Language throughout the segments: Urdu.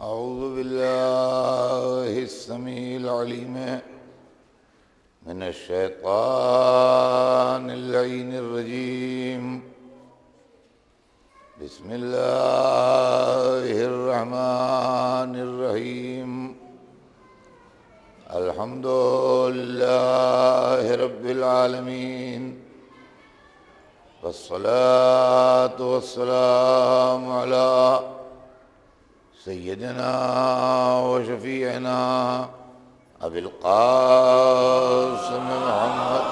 أعوذ بالله السميع العليم من الشيطان اللعين الرجيم. بسم الله الرحمن الرحيم. الحمد لله رب العالمين. والصلاة والسلام على سيدنا وشفيعنا أبي القاسم محمد.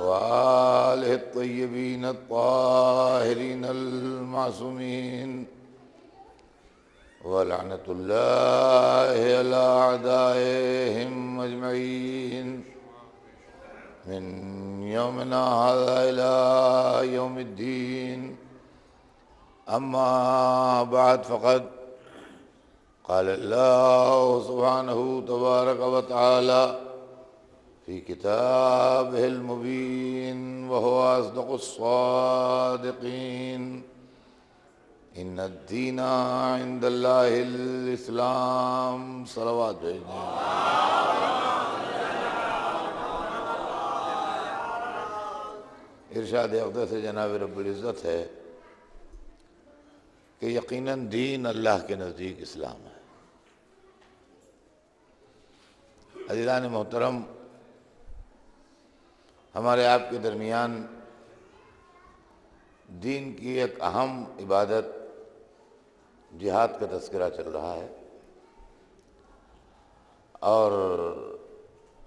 وآله الطيبين الطاهرين المعصومين. ولعنة الله على أعدائهم أجمعين. من يومنا هذا إلى يوم الدين. أما بعد فقد قال الله سبحانه تبارك وتعالى في كتابه المبين وهو أصدق الصادقين. إن الدين عند الله الإسلام. صلوات ارشاد اقدس جناب رب العزت ہے. کہ یقیناً دین اللہ کے نزدیک اسلام ہے۔ عزیزان محترم، ہمارے آپ کے درمیان دین کی ایک اہم عبادت جہاد کا تذکرہ چل رہا ہے۔ اور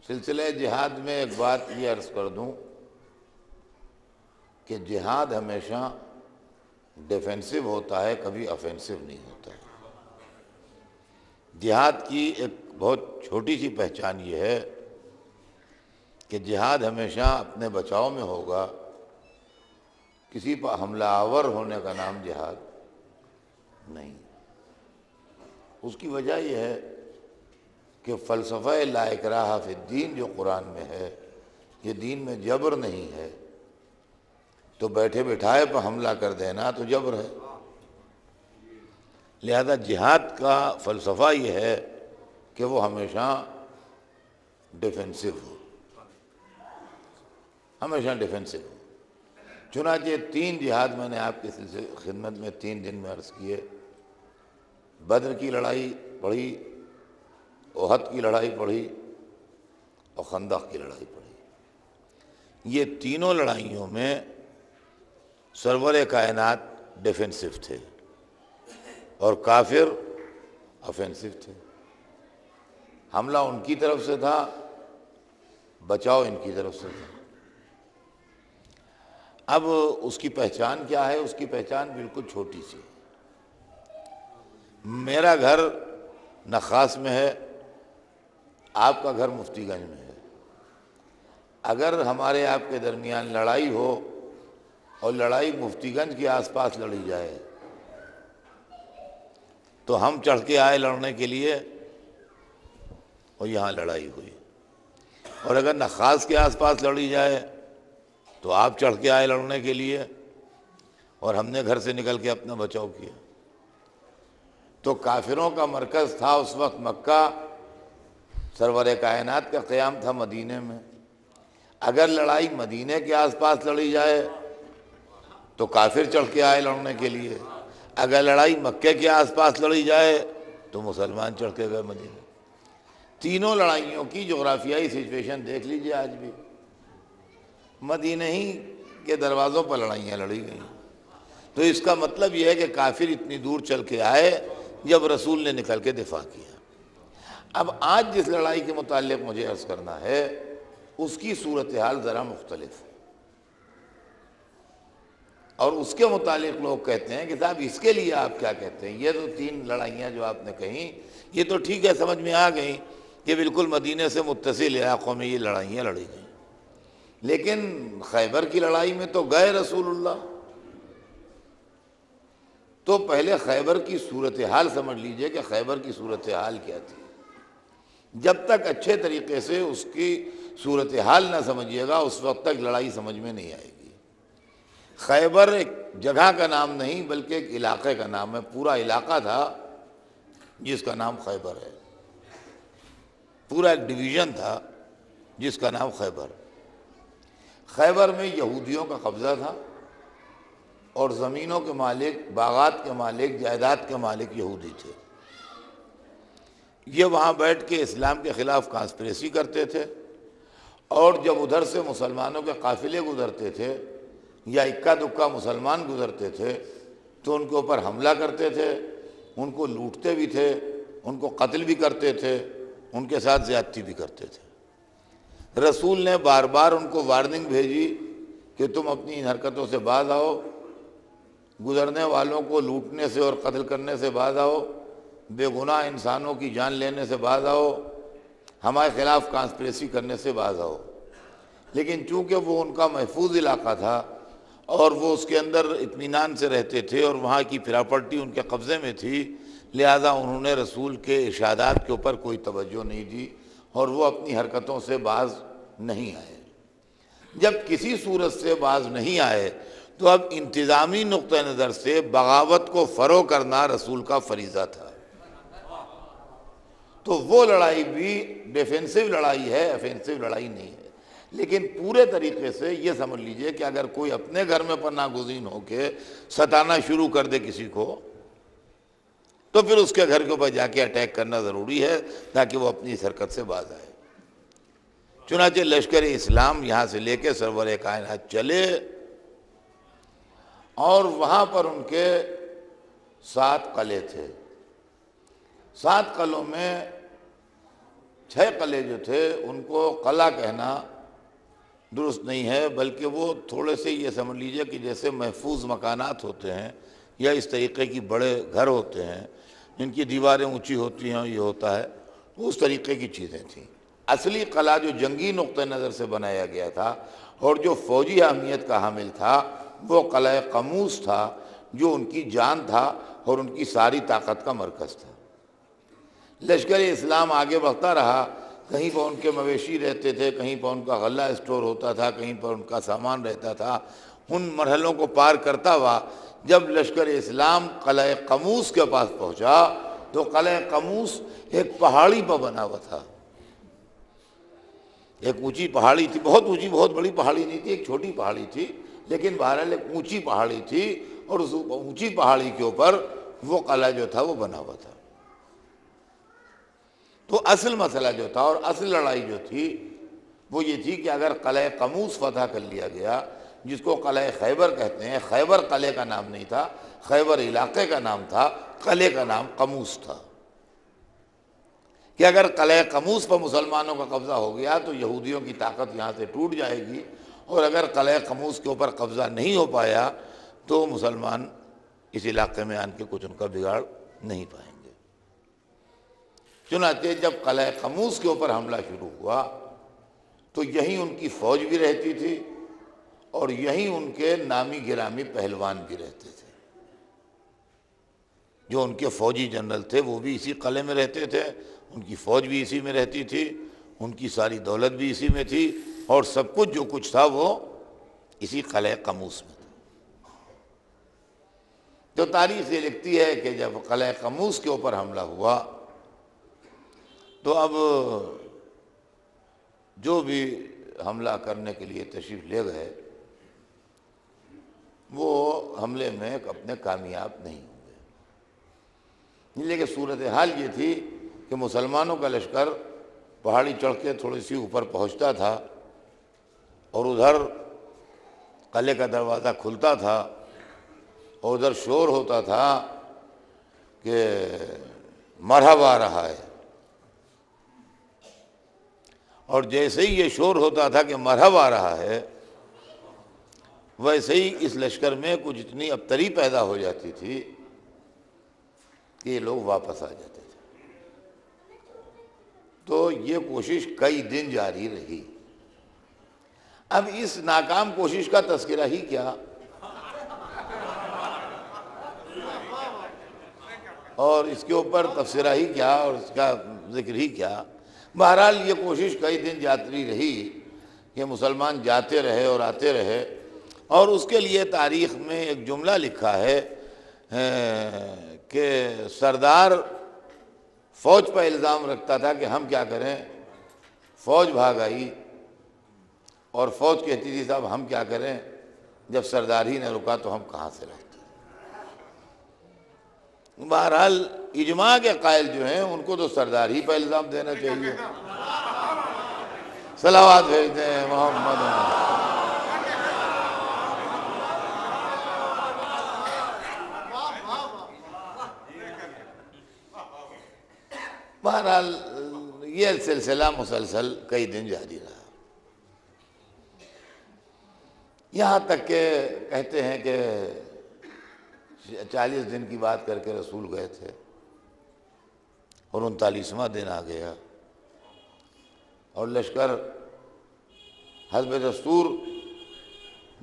سلسلہ جہاد میں ایک بات یہ عرض کر دوں کہ جہاد ہمیشہ ڈیفینسو ہوتا ہے، کبھی افینسو نہیں ہوتا۔ ہے جہاد کی ایک بہت چھوٹی سی پہچان یہ ہے کہ جہاد ہمیشہ اپنے بچاؤ میں ہوگا۔ کسی پر حملہ آور ہونے کا نام جہاد نہیں۔ اس کی وجہ یہ ہے کہ فلسفہ لا اکراہ فی الدین جو قرآن میں ہے، یہ دین میں جبر نہیں ہے۔ تو بیٹھے بٹھائے پر حملہ کر دینا تو جبر ہے۔ لہذا جہاد کا فلسفہ یہ ہے کہ وہ ہمیشہ ڈیفینسو ہو۔ ہمیشہ ڈیفینسو ہو۔ چنانچہ تین جہاد میں نے آپ کی خدمت میں تین دن میں عرض کیے۔ بدر کی لڑائی پڑھی احد کی لڑائی پڑھی اور خندق کی لڑائی پڑھی یہ تینوں لڑائیوں میں سرور کائنات ڈیفینسو تھے اور کافر افینسو تھے۔ حملہ ان کی طرف سے تھا، بچاؤ ان کی طرف سے تھا۔ اب اس کی پہچان کیا ہے؟ اس کی پہچان بالکل چھوٹی سی۔ میرا گھر نخاس میں ہے، آپ کا گھر مفتی گنج میں ہے۔ اگر ہمارے آپ کے درمیان لڑائی ہو اور لڑائی مفتی گنج کے آس پاس لڑی جائے۔ تو ہم چڑھ کے آئے لڑنے کے لیے اور یہاں لڑائی ہوئی۔ اور اگر نخاس کے آس پاس لڑی جائے تو آپ چڑھ کے آئے لڑنے کے لیے اور ہم نے گھر سے نکل کے اپنا بچاؤ کیا۔ تو کافروں کا مرکز تھا اس وقت مکہ، سرور کائنات کا قیام تھا مدینہ میں۔ اگر لڑائی مدینہ کے آس پاس لڑی جائے تو کافر چڑھ کے آئے لڑنے کے لیے۔ اگر لڑائی مکے کے آس پاس لڑی جائے تو مسلمان چڑھ کے گئے مدینہ۔ تینوں لڑائیوں کی جغرافیائی سچویشن دیکھ لیجیے آج بھی۔ مدینہ ہی کے دروازوں پر لڑائیاں لڑی گئیں۔ تو اس کا مطلب یہ ہے کہ کافر اتنی دور چل کے آئے جب رسول نے نکل کے دفاع کیا۔ اب آج جس لڑائی کے متعلق مجھے عرض کرنا ہے، اس کی صورتحال ذرا مختلف۔ ہے اور اس کے متعلق لوگ کہتے ہیں کہ صاحب، اس کے لیے آپ کیا کہتے ہیں؟ یہ تو تین لڑائیاں جو آپ نے کہیں، یہ تو ٹھیک ہے، سمجھ میں آ گئیں کہ بالکل مدینہ سے متصل علاقوں میں یہ لڑائیاں لڑی گئیں۔ لیکن خیبر کی لڑائی میں تو گئے رسول اللہ۔ تو پہلے خیبر کی صورتحال سمجھ لیجیے کہ خیبر کی صورتحال کیا تھی۔ جب تک اچھے طریقے سے اس کی صورتحال نہ سمجھیے گا، اس وقت تک لڑائی سمجھ میں نہیں آئے گی۔ خیبر ایک جگہ کا نام نہیں بلکہ ایک علاقے کا نام ہے، پورا علاقہ تھا جس کا نام خیبر ہے۔ پورا ایک ڈویژن تھا جس کا نام خیبر۔ خیبر میں یہودیوں کا قبضہ تھا اور زمینوں کے مالک، باغات کے مالک، جائیداد کے مالک یہودی تھے۔ یہ وہاں بیٹھ کے اسلام کے خلاف کانسپریسی کرتے تھے اور جب ادھر سے مسلمانوں کے قافلے گزرتے تھے یا اکا دکا مسلمان گزرتے تھے تو ان کے اوپر حملہ کرتے تھے، ان کو لوٹتے بھی تھے، ان کو قتل بھی کرتے تھے، ان کے ساتھ زیادتی بھی کرتے تھے۔ رسول نے بار بار ان کو وارننگ بھیجی کہ تم اپنی ان حرکتوں سے باز آؤ، گزرنے والوں کو لوٹنے سے اور قتل کرنے سے باز آؤ، بے گناہ انسانوں کی جان لینے سے باز آؤ، ہمارے خلاف کانسپریسی کرنے سے باز آؤ۔ لیکن چونکہ وہ ان کا محفوظ علاقہ تھا اور وہ اس کے اندر اطمینان سے رہتے تھے اور وہاں کی پراپرٹی ان کے قبضے میں تھی، لہذا انہوں نے رسول کے ارشادات کے اوپر کوئی توجہ نہیں دی اور وہ اپنی حرکتوں سے باز نہیں آئے۔ جب کسی صورت سے باز نہیں آئے تو اب انتظامی نقطۂ نظر سے بغاوت کو فروغ کرنا رسول کا فریضہ تھا۔ تو وہ لڑائی بھی ڈیفینسو لڑائی ہے افینسو لڑائی نہیں۔ ہے لیکن پورے طریقے سے یہ سمجھ لیجیے کہ اگر کوئی اپنے گھر میں پناہ گزین ہو کے ستانا شروع کر دے کسی کو، تو پھر اس کے گھر کے اوپر جا کے اٹیک کرنا ضروری ہے تاکہ وہ اپنی حرکت سے باز آئے۔ چنانچہ لشکر اسلام یہاں سے لے کے سرور کائنات چلے اور وہاں پر ان کے سات قلعے تھے۔ سات قلعوں میں چھ قلعے جو تھے، ان کو قلعہ کہنا درست نہیں ہے، بلکہ وہ تھوڑے سے یہ سمجھ لیجیے کہ جیسے محفوظ مکانات ہوتے ہیں یا اس طریقے کی بڑے گھر ہوتے ہیں، جن کی دیواریں اونچی ہوتی ہیں، یہ ہوتا ہے اس طریقے کی چیزیں تھیں۔ اصلی قلعہ جو جنگی نقطۂ نظر سے بنایا گیا تھا اور جو فوجی اہمیت کا حامل تھا، وہ قلعہ قموس تھا جو ان کی جان تھا اور ان کی ساری طاقت کا مرکز تھا۔ لشکر اسلام آگے بڑھتا رہا کہیں پر ان کے مویشی رہتے تھے، کہیں پر ان کا غلہ اسٹور ہوتا تھا، کہیں پر ان کا سامان رہتا تھا۔ ان مرحلوں کو پار کرتا ہوا جب لشکر اسلام قلعہ قموس کے پاس پہنچا تو قلعہ قموس ایک پہاڑی پر بنا ہوا تھا۔ ایک اونچی پہاڑی تھی، بہت اونچی، بہت بڑی پہاڑی نہیں تھی، ایک چھوٹی پہاڑی تھی، لیکن بہرحال ایک اونچی پہاڑی تھی اور اس اونچی پہاڑی کے اوپر وہ قلعہ جو تھا وہ بنا ہوا تھا۔ تو اصل مسئلہ جو تھا اور اصل لڑائی جو تھی، وہ یہ تھی کہ اگر قلعہ قموس فتح کر لیا گیا، جس کو قلعہ خیبر کہتے ہیں، خیبر قلعے کا نام نہیں تھا، خیبر علاقے کا نام تھا، قلعے کا نام قموس تھا۔ کہ اگر قلعہ قموس پر مسلمانوں کا قبضہ ہو گیا تو یہودیوں کی طاقت یہاں سے ٹوٹ جائے گی، اور اگر قلعہ قموس کے اوپر قبضہ نہیں ہو پایا تو مسلمان اس علاقے میں آن کے کچھ ان کا بگاڑ نہیں پائیں۔ چنانچہ جب قلعہ قموس کے اوپر حملہ شروع ہوا، تو یہیں ان کی فوج بھی رہتی تھی اور یہیں ان کے نامی گرامی پہلوان بھی رہتے تھے۔ جو ان کے فوجی جنرل تھے، وہ بھی اسی قلعے میں رہتے تھے، ان کی فوج بھی اسی میں رہتی تھی، ان کی ساری دولت بھی اسی میں تھی اور سب کچھ جو کچھ تھا وہ اسی قلعہ قموس میں تھا۔ تو تاریخ یہ لکھتی ہے کہ جب قلعہ قموس کے اوپر حملہ ہوا تو اب جو بھی حملہ کرنے کے لیے تشریف لے گئے، وہ حملے میں اپنے کامیاب نہیں ہوئے لیکن صورت حال یہ تھی کہ مسلمانوں کا لشکر پہاڑی چڑھ کے تھوڑی سی اوپر پہنچتا تھا اور ادھر قلعے کا دروازہ کھلتا تھا اور ادھر شور ہوتا تھا کہ مرحب آ رہا ہے۔ اور جیسے ہی یہ شور ہوتا تھا کہ مرحب آ رہا ہے، ویسے ہی اس لشکر میں کچھ اتنی ابتری پیدا ہو جاتی تھی کہ یہ لوگ واپس آ جاتے تھے۔ تو یہ کوشش کئی دن جاری رہی۔ اب اس ناکام کوشش کا تذکرہ ہی کیا۔ اور اس کے اوپر تفسیرہ ہی کیا اور اس کا ذکر ہی کیا۔ بہرحال یہ کوشش کئی دن جاتی رہی کہ مسلمان جاتے رہے اور آتے رہے اور اس کے لیے تاریخ میں ایک جملہ لکھا ہے کہ سردار فوج پر الزام رکھتا تھا کہ ہم کیا کریں، فوج بھاگ آئی اور فوج کہتی تھی صاحب ہم کیا کریں، جب سردار ہی نے رکا تو ہم کہاں سے رہتے بہرحال اجماع کے قائل جو ہیں، ان کو تو سردار ہی پہ الزام دینا چاہیے۔ سلاوات بھیجتے ہیں محمد۔ بہرحال یہ سلسلہ مسلسل کئی دن جاری رہا۔ یہاں تک کہ کہتے ہیں کہ چالیس دن کی بات کر کے رسول گئے تھے اور انتالیسواں دن آ گیا اور لشکر حزب دستور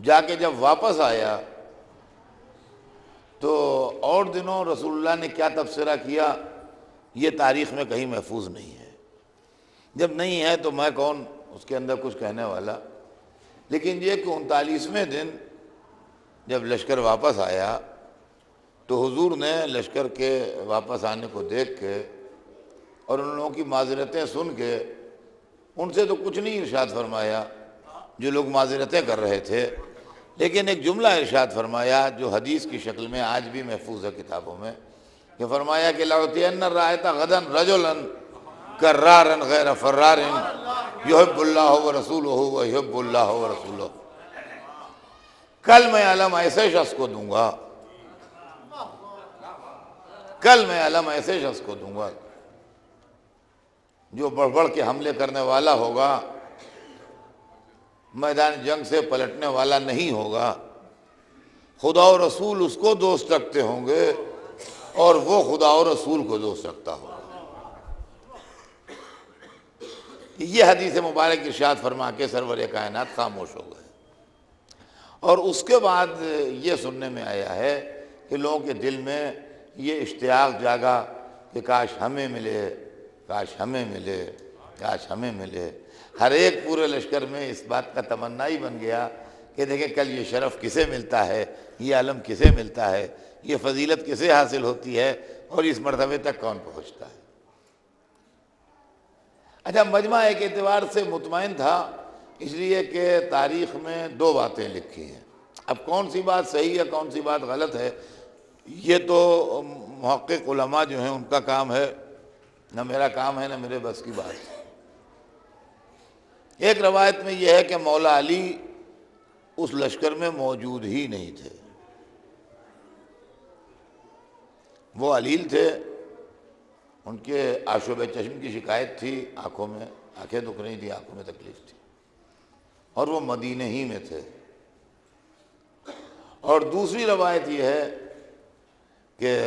جا کے جب واپس آیا تو اور دنوں رسول اللہ نے کیا تبصرہ کیا؟ یہ تاریخ میں کہیں محفوظ نہیں ہے۔ جب نہیں ہے تو میں کون؟ اس کے اندر کچھ کہنے والا۔ لیکن یہ کہ انتالیسویں دن جب لشکر واپس آیا تو حضور نے لشکر کے واپس آنے کو دیکھ کے اور ان لوگوں کی معذرتیں سن کے ان سے تو کچھ نہیں ارشاد فرمایا جو لوگ معذرتیں کر رہے تھے، لیکن ایک جملہ ارشاد فرمایا جو حدیث کی شکل میں آج بھی محفوظ ہے کتابوں میں، کہ فرمایا کہ رائتا غدن رجولن کرارن غیر فرارن یحب اللہ و رسول ہو یحب اللہ و رسول کل میں علم ایسے شخص کو دوں گا کل میں علم ایسے شخص کو دوں گا جو بڑھ بڑھ کے حملے کرنے والا ہوگا، میدان جنگ سے پلٹنے والا نہیں ہوگا۔ خدا و رسول اس کو دوست رکھتے ہوں گے اور وہ خدا و رسول کو دوست رکھتا ہوگا۔ یہ حدیث مبارک ارشاد فرما کے سرور کائنات خاموش ہو گئے۔ اور اس کے بعد یہ سننے میں آیا ہے کہ لوگوں کے دل میں یہ اشتیاق جاگا کہ کاش ہمیں ملے، کاش ہمیں ملے، کاش ہمیں ملے۔ ہر ایک پورے لشکر میں اس بات کا تمنا ہی بن گیا کہ دیکھیں کل یہ شرف کسے ملتا ہے، یہ علم کسے ملتا ہے، یہ فضیلت کسے حاصل ہوتی ہے اور اس مرتبے تک کون پہنچتا ہے؟ اچھا مجمع ایک اعتبار سے مطمئن تھا، اس لیے کہ تاریخ میں دو باتیں لکھی ہیں۔ اب کون سی بات صحیح ہے، کون سی بات غلط ہے یہ تو محقق علماء جو ہیں ان کا کام ہے، نہ میرا کام ہے، نہ میرے بس کی بات۔ ایک روایت میں یہ ہے کہ مولا علی اس لشکر میں موجود ہی نہیں تھے۔ وہ علیل تھے، ان کے آشوب چشم کی شکایت تھی، آنکھوں میں، آنکھیں دکھ رہی تھی آنکھوں میں تکلیف تھی۔ اور وہ مدینہ ہی میں تھے۔ اور دوسری روایت یہ ہے کہ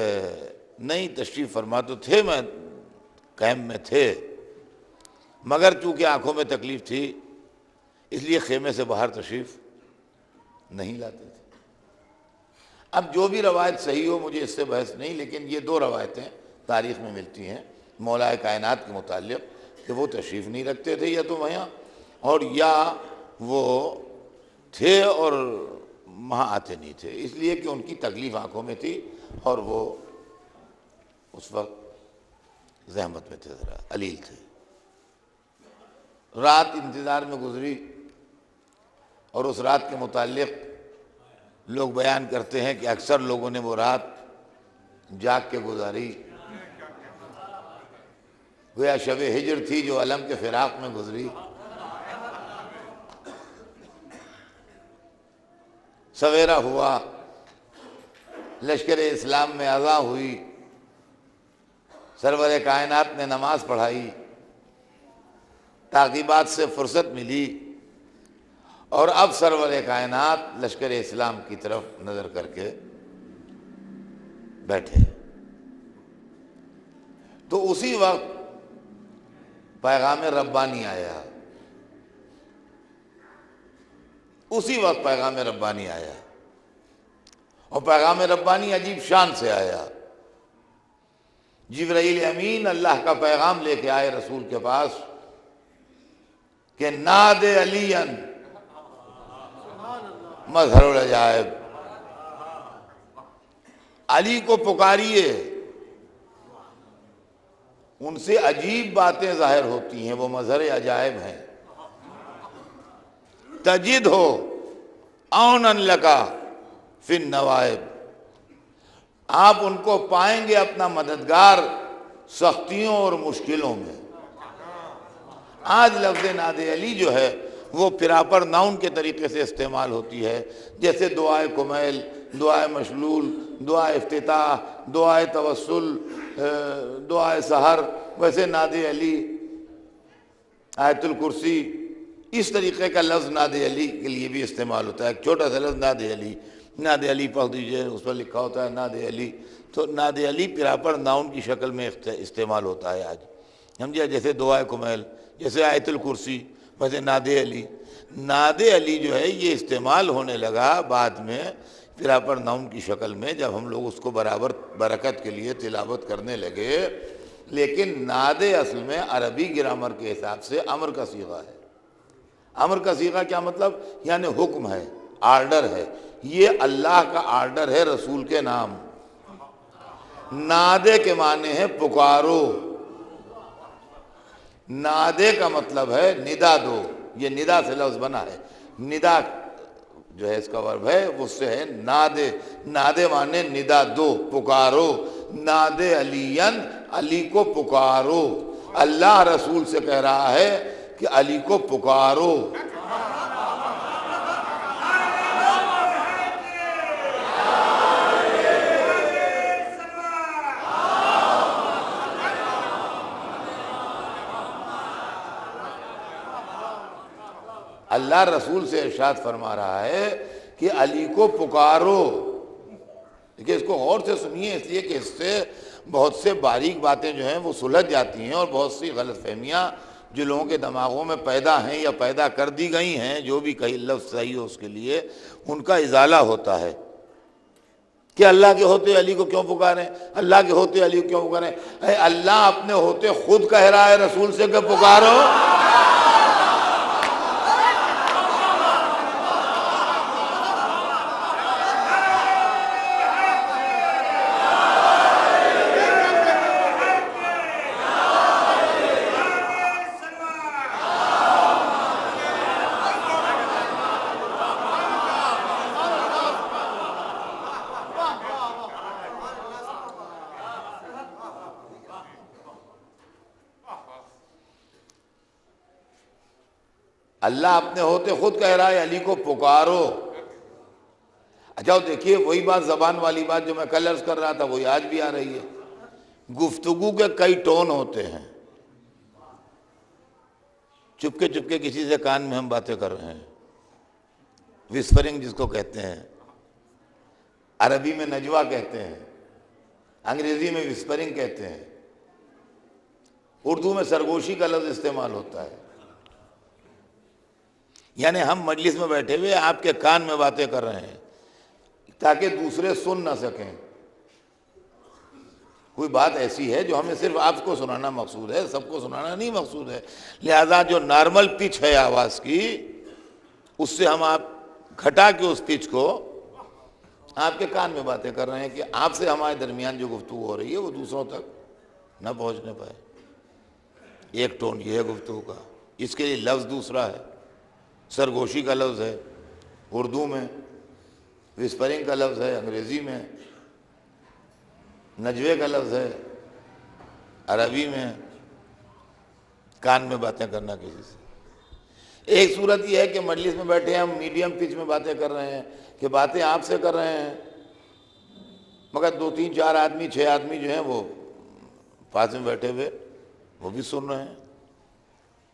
نہیں تشریف فرما تو تھے میں کیمپ میں تھے، مگر چونکہ آنکھوں میں تکلیف تھی، اس لیے خیمے سے باہر تشریف نہیں لاتے تھے۔ اب جو بھی روایت صحیح ہو، مجھے اس سے بحث نہیں، لیکن یہ دو روایتیں تاریخ میں ملتی ہیں۔ مولا کائنات کے متعلق کہ وہ تشریف نہیں رکھتے تھے یا تو وہاں، اور یا وہ تھے اور وہاں آتے نہیں تھے۔ اس لیے کہ ان کی تکلیف آنکھوں میں تھی اور وہ اس وقت زحمت میں تھے ذرا، علیل تھے۔ رات انتظار میں گزری اور اس رات کے متعلق لوگ بیان کرتے ہیں کہ اکثر لوگوں نے وہ رات جاگ کے گزاری۔ گویا شب ہجر تھی جو علم کے فراق میں گزری۔ سویرا ہوا۔ لشکر اسلام میں اذا ہوئی۔ سرور کائنات نے نماز پڑھائی۔ تعقیبات سے فرصت ملی۔ اور اب سرور کائنات لشکر اسلام کی طرف نظر کر کے بیٹھے۔ تو اسی وقت پیغام ربانی آیا۔ اسی وقت پیغام ربانی آیا۔ اور پیغام ربانی عجیب شان سے آیا۔ جبرائیل امین اللہ کا پیغام لے کے آئے رسول کے پاس کہ ناد علی مظہر العجائب۔ علی کو پکاریے۔ ان سے عجیب باتیں ظاہر ہوتی ہیں، وہ مظہر عجائب ہیں۔ تجد ہو اون لگا۔ فن نوائب آپ ان کو پائیں گے اپنا مددگار سختیوں اور مشکلوں میں۔ آج لفظ ناد علی جو ہے، وہ پراپر ناؤن کے طریقے سے استعمال ہوتی ہے۔ جیسے دعائے کمیل، دعائے مشلول، دعائے افتتاح، دعائے توسل دعائے سحر۔ ویسے ناد علی، آیت الکرسی، اس طریقے کا لفظ ناد علی کے لیے بھی استعمال ہوتا ہے۔ ایک چھوٹا سا لفظ ناد علی۔ ناد علی پڑھ دیجیے، اس پر لکھا ہوتا ہے ناد علی۔ تو ناد علی پراپر ناؤن کی شکل میں استعمال ہوتا ہے آج۔ سمجھا جیسے دعائے کمیل جیسے آیت الکرسی، ویسے ناد علی۔ ناد علی جو ہے، یہ استعمال ہونے لگا بعد میں پراپر ناؤن کی شکل میں، جب ہم لوگ اس کو برابر برکت کے لیے تلاوت کرنے لگے۔ لیکن ناد اصل میں عربی گرامر کے حساب سے امر کا سیغہ ہے۔ امر کا سیغہ کیا مطلب؟ یعنی حکم ہے، آرڈر ہے۔ یہ اللہ کا آرڈر ہے رسول کے نام۔ نادے کے معنی ہے پکارو۔ نادے کا مطلب ہے ندا دو۔ یہ ندا سے لفظ بنا ہے۔ ندا جو ہے اس کا ورب ہے، اس سے ہے نادے۔ نادے مانے ندا دو، پکارو۔ نادے علی علی کو پکارو۔ اللہ رسول سے کہہ رہا ہے کہ علی کو پکارو۔ اللہ رسول سے ارشاد فرما رہا ہے کہ علی کو پکارو۔ دیکھیے، اس کو غور سے سنیے، اس لیے کہ اس سے بہت سے باریک باتیں جو ہیں وہ سلجھ جاتی ہیں اور بہت سی غلط فہمیاں جو لوگوں کے دماغوں میں پیدا ہیں یا پیدا کر دی گئی ہیں، جو بھی کہیں لفظ صحیح ہو اس کے لیے ان کا ازالہ ہوتا ہے۔ کہ اللہ کے ہوتے علی کو کیوں پکاریں؟ اللہ کے ہوتے علی کو کیوں پکاریں؟ اے اللہ، اپنے ہوتے خود کہہ رہا ہے رسول سے کہ پکارو۔ اللہ اپنے ہوتے خود کہہ رہا ہے، علی کو پکارو۔ اچھا دیکھیے، وہی بات زبان والی بات جو میں کل عرض کر رہا تھا، وہی آج بھی آ رہی ہے۔ گفتگو کے کئی ٹون ہوتے ہیں۔ چپکے چپکے کسی سے کان میں ہم باتیں کر رہے ہیں۔ وسپرنگ جس کو کہتے ہیں۔ عربی میں نجوا کہتے ہیں۔ انگریزی میں وسپرنگ کہتے ہیں۔ اردو میں سرگوشی کا لفظ استعمال ہوتا ہے۔ یعنی ہم مجلس میں بیٹھے ہوئے آپ کے کان میں باتیں کر رہے ہیں تاکہ دوسرے سن نہ سکیں۔ کوئی بات ایسی ہے جو ہمیں صرف آپ کو سنانا مقصود ہے، سب کو سنانا نہیں مقصود ہے۔ لہذا جو نارمل پچ ہے آواز کی، اس سے ہم آپ گھٹا کے اس پچ کو آپ کے کان میں باتیں کر رہے ہیں کہ آپ سے ہمارے درمیان جو گفتگو ہو رہی ہے، وہ دوسروں تک نہ پہنچنے پائے۔ ایک ٹون یہ ہے گفتگو کا۔ اس کے لیے لفظ دوسرا ہے۔ سرگوشی کا لفظ ہے، اردو میں، وسپرنگ کا لفظ ہے، انگریزی میں، نجوے کا لفظ ہے، عربی میں، کان میں باتیں کرنا کسی سے۔ ایک صورت یہ ہے کہ مجلس میں بیٹھے ہیں، ہم میڈیم پچ میں باتیں کر رہے ہیں کہ باتیں آپ سے کر رہے ہیں۔ مگر دو تین چار آدمی، چھ آدمی جو ہیں، وہ پاس میں بیٹھے ہوئے، وہ بھی سن رہے ہیں۔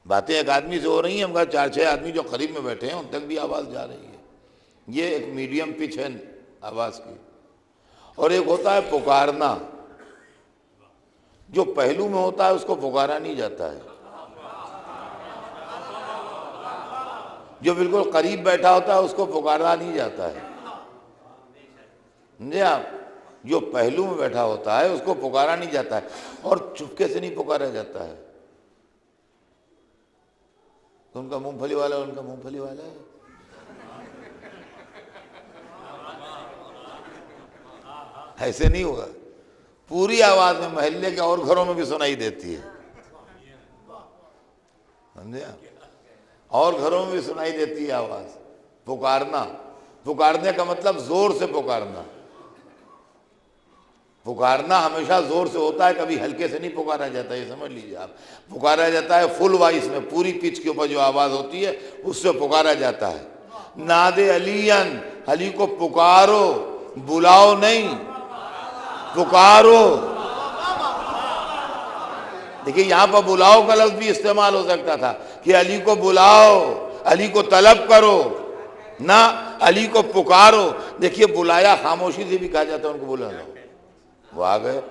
باتیں ایک آدمی سے ہو رہی ہیں، ہم کہا چار چھ آدمی جو قریب میں بیٹھے ہیں، ان تک بھی آواز جا رہی ہے۔ یہ ایک میڈیم پچ ہے آواز کی۔ اور ایک ہوتا ہے پکارنا۔ جو پہلو میں ہوتا ہے، اس کو پکارا نہیں جاتا ہے۔ جو بالکل قریب بیٹھا ہوتا ہے، اس کو پکارا نہیں جاتا ہے۔ جی آپ؟ جو پہلو میں بیٹھا ہوتا ہے، اس کو پکارا نہیں جاتا ہے۔ اور چپکے سے نہیں پکارا جاتا ہے۔ ان کا مونگ پھلی والا ان کا مونگ پھلی والا ہے۔ ایسے نہیں ہوگا۔ پوری آواز میں محلے کے اور گھروں میں بھی سنائی دیتی ہے۔ سمجھے؟ اور گھروں میں بھی سنائی دیتی ہے آواز۔ پکارنا۔ پکارنے کا مطلب زور سے پکارنا۔ پکارنا ہمیشہ زور سے ہوتا ہے، کبھی ہلکے سے نہیں پکارا جاتا، یہ سمجھ لیجیے آپ۔ پکارا جاتا ہے فل وائس میں، پوری پچ کے اوپر جو آواز ہوتی ہے، اس سے پکارا جاتا ہے۔ ناد علی علی کو پکارو، بلاؤ نہیں، پکارو۔ دیکھیے، یہاں پر بلاؤ کا لفظ بھی استعمال ہو سکتا تھا کہ علی کو بلاؤ، علی کو طلب کرو، نہ علی کو پکارو۔ دیکھیے، بلایا خاموشی سے بھی کہا جاتا ہے، ان کو بلا وہ آ گئے۔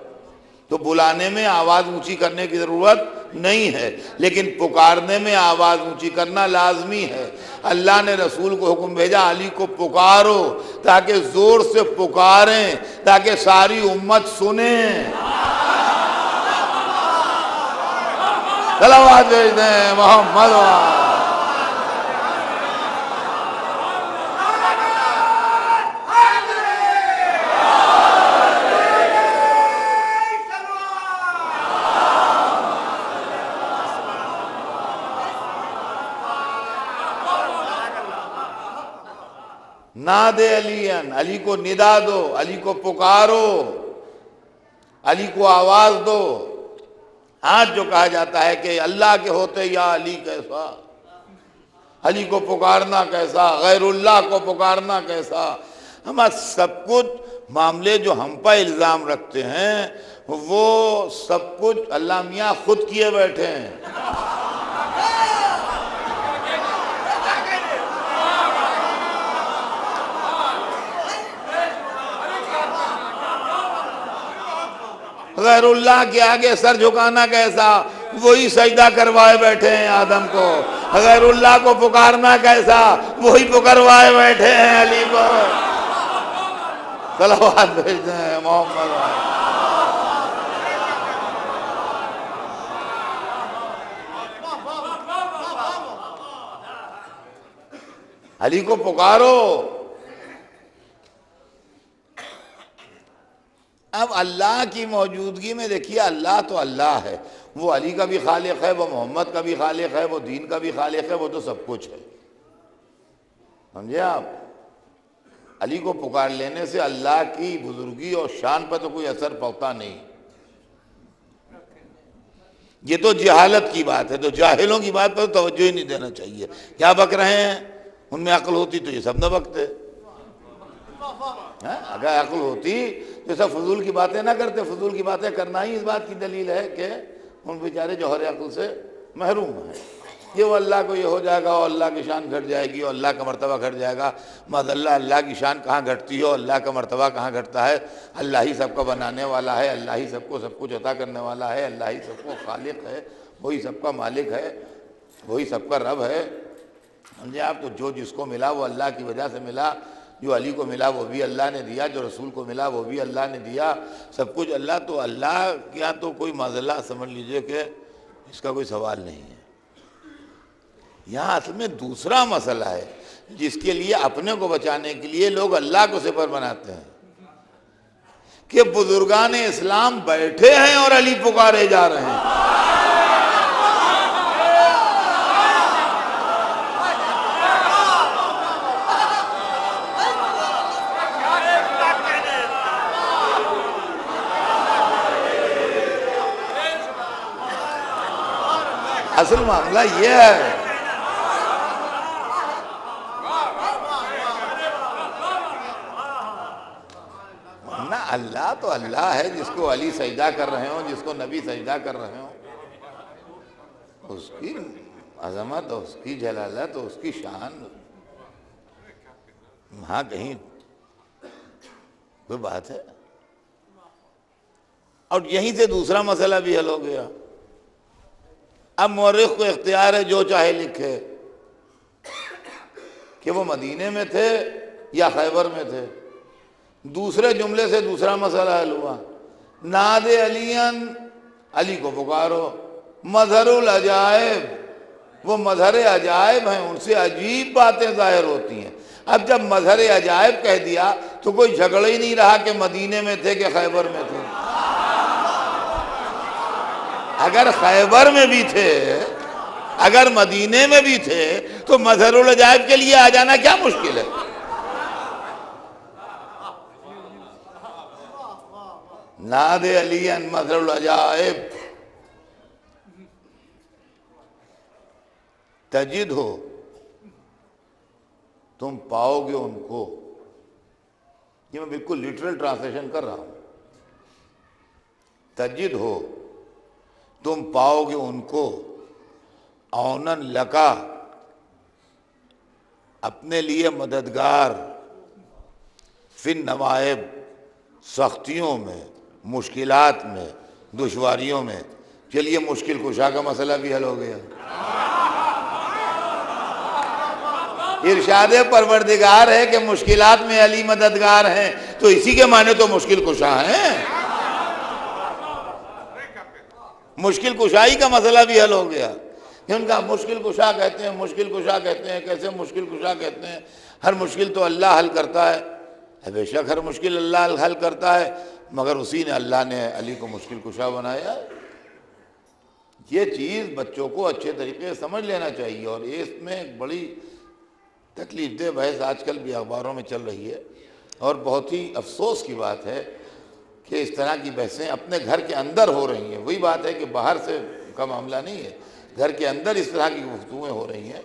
تو بلانے میں آواز اونچی کرنے کی ضرورت نہیں ہے، لیکن پکارنے میں آواز اونچی کرنا لازمی ہے۔ اللہ نے رسول کو حکم بھیجا، علی کو پکارو تاکہ زور سے پکاریں، تاکہ ساری امت سنیں۔ بھیج دیں، محمد ناد علی علی کو ندا دو، علی کو پکارو، علی کو آواز دو۔ آج جو کہا جاتا ہے کہ اللہ کے ہوتے یا علی کیسا؟ علی کو پکارنا کیسا؟ غیر اللہ کو پکارنا کیسا؟ ہم سب کچھ معاملے جو ہم پہ الزام رکھتے ہیں، وہ سب کچھ اللہ میاں خود کیے بیٹھے ہیں۔ غیر اللہ کے آگے سر جھکانا کیسا؟ وہی سجدہ کروائے بیٹھے ہیں آدم کو۔ غیر اللہ کو پکارنا کیسا؟ وہی پکروائے بیٹھے ہیں علی کو۔ بھیجتے ہیں محمد علی کو پکارو۔ اب اللہ کی موجودگی میں دیکھیے، اللہ تو اللہ ہے۔ وہ علی کا بھی خالق ہے، وہ محمد کا بھی خالق ہے، وہ دین کا بھی خالق ہے، وہ تو سب کچھ ہے۔ سمجھے آپ؟ علی کو پکار لینے سے اللہ کی بزرگی اور شان پر تو کوئی اثر پڑتا نہیں۔ یہ تو جہالت کی بات ہے، تو جاہلوں کی بات پر توجہ ہی نہیں دینا چاہیے۔ کیا بک رہے ہیں؟ ان میں عقل ہوتی تو یہ سب نہ بکتے۔ اگر عقل ہوتی تو سب فضول کی باتیں نہ کرتے، فضول کی باتیں کرنا ہی اس بات کی دلیل ہے کہ ان بیچارے جوہر عقل سے محروم ہیں۔ یہ وہ اللہ کو یہ ہو جائے گا اور اللہ کی شان گھٹ جائے گی اور اللہ کا مرتبہ گھٹ جائے گا۔ مد اللہ اللہ کی شان کہاں گھٹتی ہے؟ اور اللہ کا مرتبہ کہاں گھٹتا ہے؟ اللہ ہی سب کا بنانے والا ہے، اللہ ہی سب کو سب کچھ عطا کرنے والا ہے، اللہ ہی سب کو خالق ہے، وہی سب کا مالک ہے، وہی سب کا رب ہے۔ سمجھے آپ تو جو جس کو ملا وہ اللہ کی وجہ سے ملا۔ جو علی کو ملا وہ بھی اللہ نے دیا، جو رسول کو ملا وہ بھی اللہ نے دیا۔ سب کچھ اللہ، تو اللہ کیا تو کوئی معذلہ سمجھ لیجیے کہ اس کا کوئی سوال نہیں ہے۔ یہاں اصل میں دوسرا مسئلہ ہے، جس کے لیے اپنے کو بچانے کے لیے لوگ اللہ کو سفر بناتے ہیں۔ کہ بزرگان اسلام بیٹھے ہیں اور علی پکارے جا رہے ہیں۔ اصل معاملہ یہ ہے اللہ تو اللہ ہے جس کو علی سجدہ کر رہے ہوں جس کو نبی سجدہ کر رہے ہوں اس کی عظمت اس کی جلالت اس کی شان وہاں کہیں کوئی بات ہے اور یہیں سے دوسرا مسئلہ بھی حل ہو گیا اب مورخ کو اختیار ہے جو چاہے لکھے کہ وہ مدینے میں تھے یا خیبر میں تھے۔ دوسرے جملے سے دوسرا مسئلہ حل ہوا۔ ناد علی علی کو پکارو۔ مظہر العجائب، وہ مظہر عجائب ہیں، ان سے عجیب باتیں ظاہر ہوتی ہیں۔ اب جب مظہر عجائب کہہ دیا تو کوئی جھگڑا ہی نہیں رہا کہ مدینے میں تھے کہ خیبر میں تھے۔ اگر خیبر میں بھی تھے، اگر مدینے میں بھی تھے، تو مظہر العجائب کے لیے آ جانا کیا مشکل ہے؟ ناد علی مظہر العجائب۔ تجد ہو، تم پاؤ گے ان کو۔ یہ میں بالکل لٹرل ٹرانسلیشن کر رہا ہوں۔ تجد ہو تم پاؤ گے ان کو۔ اونن لکا اپنے لیے مددگار۔ فن نوائب۔ سختیوں میں، مشکلات میں، دشواریوں میں۔ چلیے، مشکل کشا کا مسئلہ بھی حل ہو گیا۔ ارشاد پروردگار ہے کہ مشکلات میں علی مددگار ہیں۔ تو اسی کے معنی تو مشکل کشا ہیں۔ مشکل کشائی کا مسئلہ بھی حل ہو گیا۔ ان کا مشکل کشا کہتے ہیں، مشکل کشا کہتے ہیں، کیسے مشکل کشا کہتے ہیں؟ ہر مشکل تو اللہ حل کرتا ہے۔ بے شک ہر مشکل اللہ حل کرتا ہے، مگر اسی نے اللہ نے علی کو مشکل کشا بنایا۔ یہ چیز بچوں کو اچھے طریقے سے سمجھ لینا چاہیے اور اس میں ایک بڑی تکلیف دہ بحث آج کل بھی اخباروں میں چل رہی ہے۔ اور بہت ہی افسوس کی بات ہے کہ اس طرح کی بحثیں اپنے گھر کے اندر ہو رہی ہیں۔ وہی بات ہے کہ باہر سے کا معاملہ نہیں ہے۔ گھر کے اندر اس طرح کی گفتگویں ہو رہی ہیں۔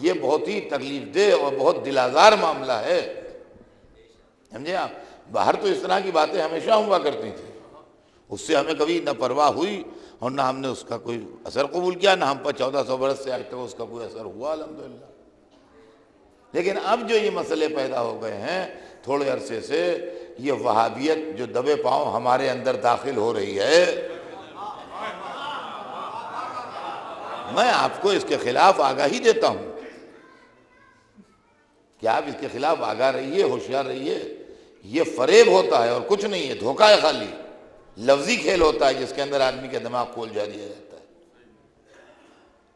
یہ بہت ہی تکلیف دہ اور بہت دل آزار معاملہ ہے۔ سمجھے آپ؟ باہر تو اس طرح کی باتیں ہمیشہ ہوا کرتی تھیں۔ اس سے ہمیں کبھی نہ پرواہ ہوئی اور نہ ہم نے اس کا کوئی اثر قبول کیا، نہ ہم پر چودہ سو برس سے آج تک اس کا کوئی اثر ہوا، الحمدللہ۔ لیکن اب جو یہ مسئلے پیدا ہو گئے ہیں، تھوڑے عرصے سے یہ وہابیت جو دبے پاؤں ہمارے اندر داخل ہو رہی ہے۔ میں آپ کو اس کے خلاف آگاہی دیتا ہوں۔ کہ آپ اس کے خلاف آگاہ رہیے، ہوشیار رہیے؟ یہ فریب ہوتا ہے اور کچھ نہیں ہے دھوکہ ہے خالی۔ لفظی کھیل ہوتا ہے جس کے اندر آدمی کا دماغ کھول جا دیا جاتا ہے۔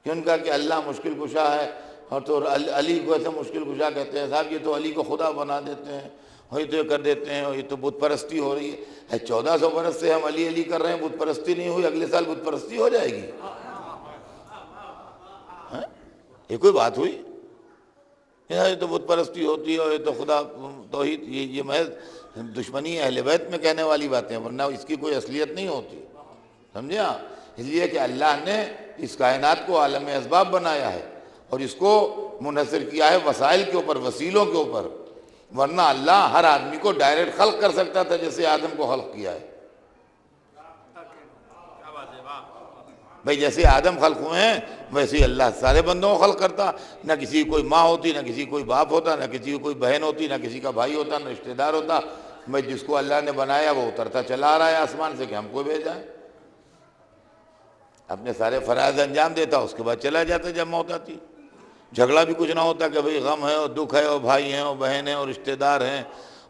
کہ ان کا کہ اللہ مشکل کشا ہے اور تو علی کو ایسے مشکل کشا کہتے ہیں، صاحب یہ تو علی کو خدا بنا دیتے ہیں۔ اور یہ تو یہ کر دیتے ہیں، یہ تو بت پرستی ہو رہی ہے۔ چودہ سو برس سے ہم علی علی کر رہے ہیں، بت پرستی نہیں ہوئی، اگلے سال بت پرستی ہو جائے گی۔ ہاں؟ یہ کوئی بات ہوئی؟ یہ تو بت پرستی ہوتی ہے اور یہ تو خدا توحید، یہ یہ محض دشمنی اہل بیت میں کہنے والی باتیں ورنہ اس کی کوئی اصلیت نہیں ہوتی۔ سمجھے؟ اس لیے کہ اللہ نے اس کائنات کو عالم اسباب بنایا ہے اور اس کو منحصر کیا ہے وسائل کے اوپر، وسیلوں کے اوپر۔ ورنہ اللہ ہر آدمی کو ڈائریکٹ خلق کر سکتا تھا جیسے آدم کو خلق کیا ہے۔ بھائی جیسے آدم خلق ہوئے ہیں، ویسے ہی اللہ سارے بندوں کو خلق کرتا۔ نہ کسی کی کوئی ماں ہوتی، نہ کسی کوئی باپ ہوتا، نہ کسی کی کوئی بہن ہوتی، نہ کسی کا بھائی ہوتا، نہ رشتہ دار ہوتا۔ بھائی جس کو اللہ نے بنایا وہ اترتا چلا آ رہا ہے آسمان سے، کہ ہم کو بھیجا ہے۔ اپنے سارے فرائض انجام دیتا، اس کے بعد چلا جاتا جب موت آتی۔ جھگڑا بھی کچھ نہ ہوتا کہ بھئی غم ہے اور دکھ ہے اور بھائی ہیں اور بہن ہیں اور رشتہ دار ہیں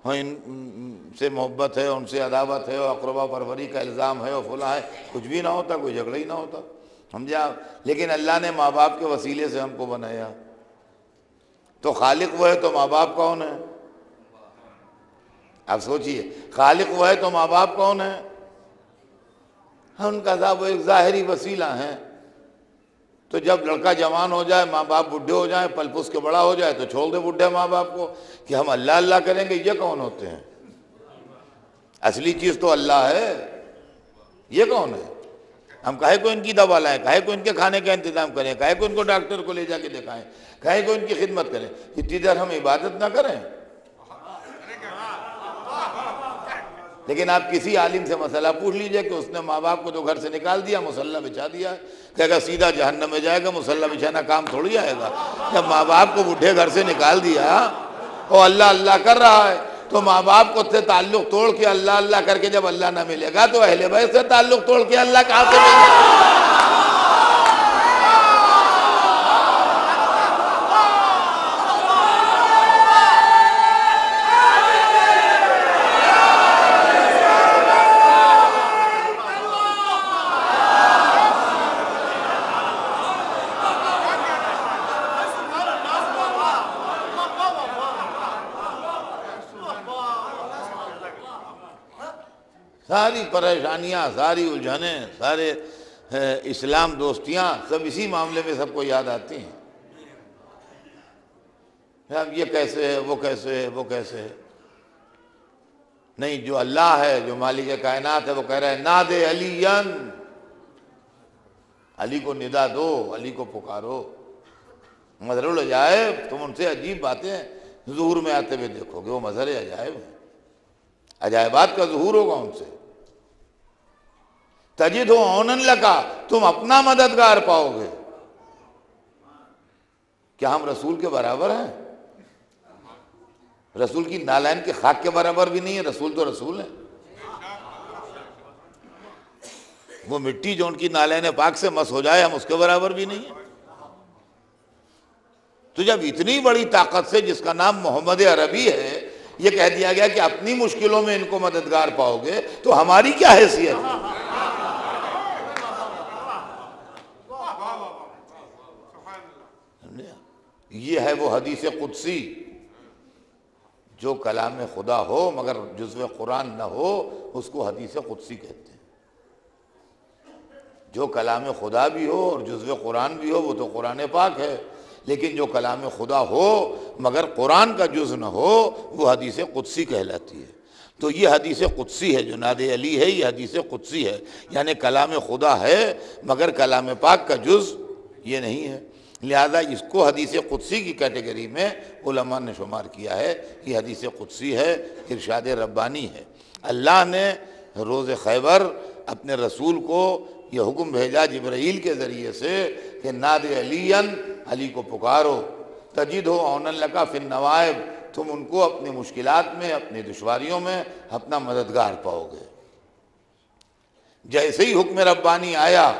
اور ان سے محبت ہے ان سے عداوت ہے اور اقربا پروری کا الزام ہے اور فلاں ہے، کچھ بھی نہ ہوتا، کوئی جھگڑا ہی نہ ہوتا، سمجھا؟ لیکن اللہ نے ماں باپ کے وسیلے سے ہم کو بنایا۔ تو خالق وہ ہے تو ماں باپ کون ہے؟ آپ سوچئے، خالق وہ ہے تو ماں باپ کون ہے؟ ان کا وہ ایک ظاہری وسیلہ ہیں۔ تو جب لڑکا جوان ہو جائے، ماں باپ بڈھے ہو جائیں پل پس کے بڑا ہو جائے، تو چھوڑ دے بڈھے ماں باپ کو کہ ہم اللہ اللہ کریں گے، یہ کون ہوتے ہیں؟ اصلی چیز تو اللہ ہے، یہ کون ہے؟ ہم کہے کو ان کی دوا لائیں، کہے کو ان کے کھانے کا انتظام کریں، کہے کو ان کو ڈاکٹر کو لے جا کے دکھائیں، کہے کو ان کی خدمت کریں۔ اتنی دیر ہم عبادت نہ کریں۔ لیکن آپ کسی عالم سے مسئلہ پوچھ لیجیے کہ اس نے ماں باپ کو تو گھر سے نکال دیا، مسلح بچھا دیا کہ اگر سیدھا جہنم میں جائے گا، مسلح بچھانا کام تھوڑی آئے گا۔ جب ماں باپ کو بڈھے گھر سے نکال دیا وہ اللہ اللہ کر رہا ہے، تو ماں باپ کو سے تعلق توڑ کے اللہ اللہ کر کے جب اللہ نہ ملے گا، تو اہل بھائی سے تعلق توڑ کے اللہ کہاں سے ملے گا؟ ساری پریشانیاں، ساری الجھنیں، سارے اسلام دوستیاں، سب اسی معاملے میں سب کو یاد آتی ہیں۔ اب یہ کیسے ہے، وہ کیسے ہے، وہ کیسے ہے؟ نہیں، جو اللہ ہے، جو مالک کائنات ہے، وہ کہہ رہا ہے ناد علی علی کو ندا دو، علی کو پکارو۔ مظہر العجائب، تم ان سے عجیب باتیں ظہور میں آتے ہوئے دیکھو گے، وہ مظہر عجائب ہے عجائبات کا ظہور ہوگا ان سے۔ تجد ہو اونن لگا، تم اپنا مددگار پاؤ گے۔ کیا ہم رسول کے برابر ہیں؟ رسول کی نالائن کے خاک کے برابر بھی نہیں ہے رسول تو رسول ہے وہ مٹی جو ان کی نالین پاک سے مس ہو جائے، ہم اس کے برابر بھی نہیں ہیں۔ تو جب اتنی بڑی طاقت سے، جس کا نام محمد عربی ہے، یہ کہہ دیا گیا کہ اپنی مشکلوں میں ان کو مددگار پاؤ گے، تو ہماری کیا حیثیت ہے؟ یہ ہے وہ حدیث قدسی جو کلام خدا ہو مگر جزو قرآن نہ ہو، اس کو حدیث قدسی کہتے ہیں۔ جو کلام خدا بھی ہو اور جزو قرآن بھی ہو، وہ تو قرآن پاک ہے۔ لیکن جو کلام خدا ہو مگر قرآن کا جز نہ ہو، وہ حدیث قدسی کہلاتی ہے۔ تو یہ حدیث قدسی ہے جو ناد علی ہے، یہ حدیث قدسی ہے۔ یعنی کلام خدا ہے مگر کلام پاک کا جز یہ نہیں ہے۔ لہذا اس کو حدیث قدسی کی کیٹیگری میں علماء نے شمار کیا ہے یہ حدیث قدسی ہے، ارشاد ربانی ہے۔ اللہ نے روز خیبر اپنے رسول کو یہ حکم بھیجا جبرائیل کے ذریعے سے کہ ناد علی علی کو پکارو تجد ہو اون لکا فن نوائب تم ان کو اپنی مشکلات میں، اپنی دشواریوں میں اپنا مددگار پاؤ گے۔ جیسے ہی حکم ربانی آیا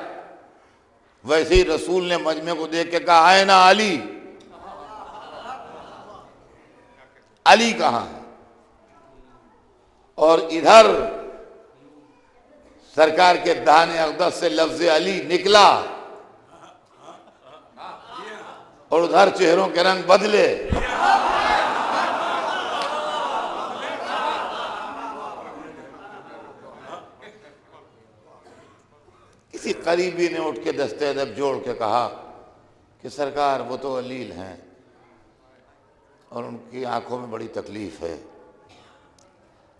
ویسے ہی رسول نے مجمع کو دیکھ کے کہا، آئے نا علی۔ علی کہاں ہے؟ اور ادھر سرکار کے دہان اقدس سے لفظ علی نکلا۔ اور ادھر چہروں کے رنگ بدلے۔ کسی قریبی نے اٹھ کے دستے ادب جوڑ کے کہا کہ سرکار وہ تو علیل ہیں اور ان کی آنکھوں میں بڑی تکلیف ہے۔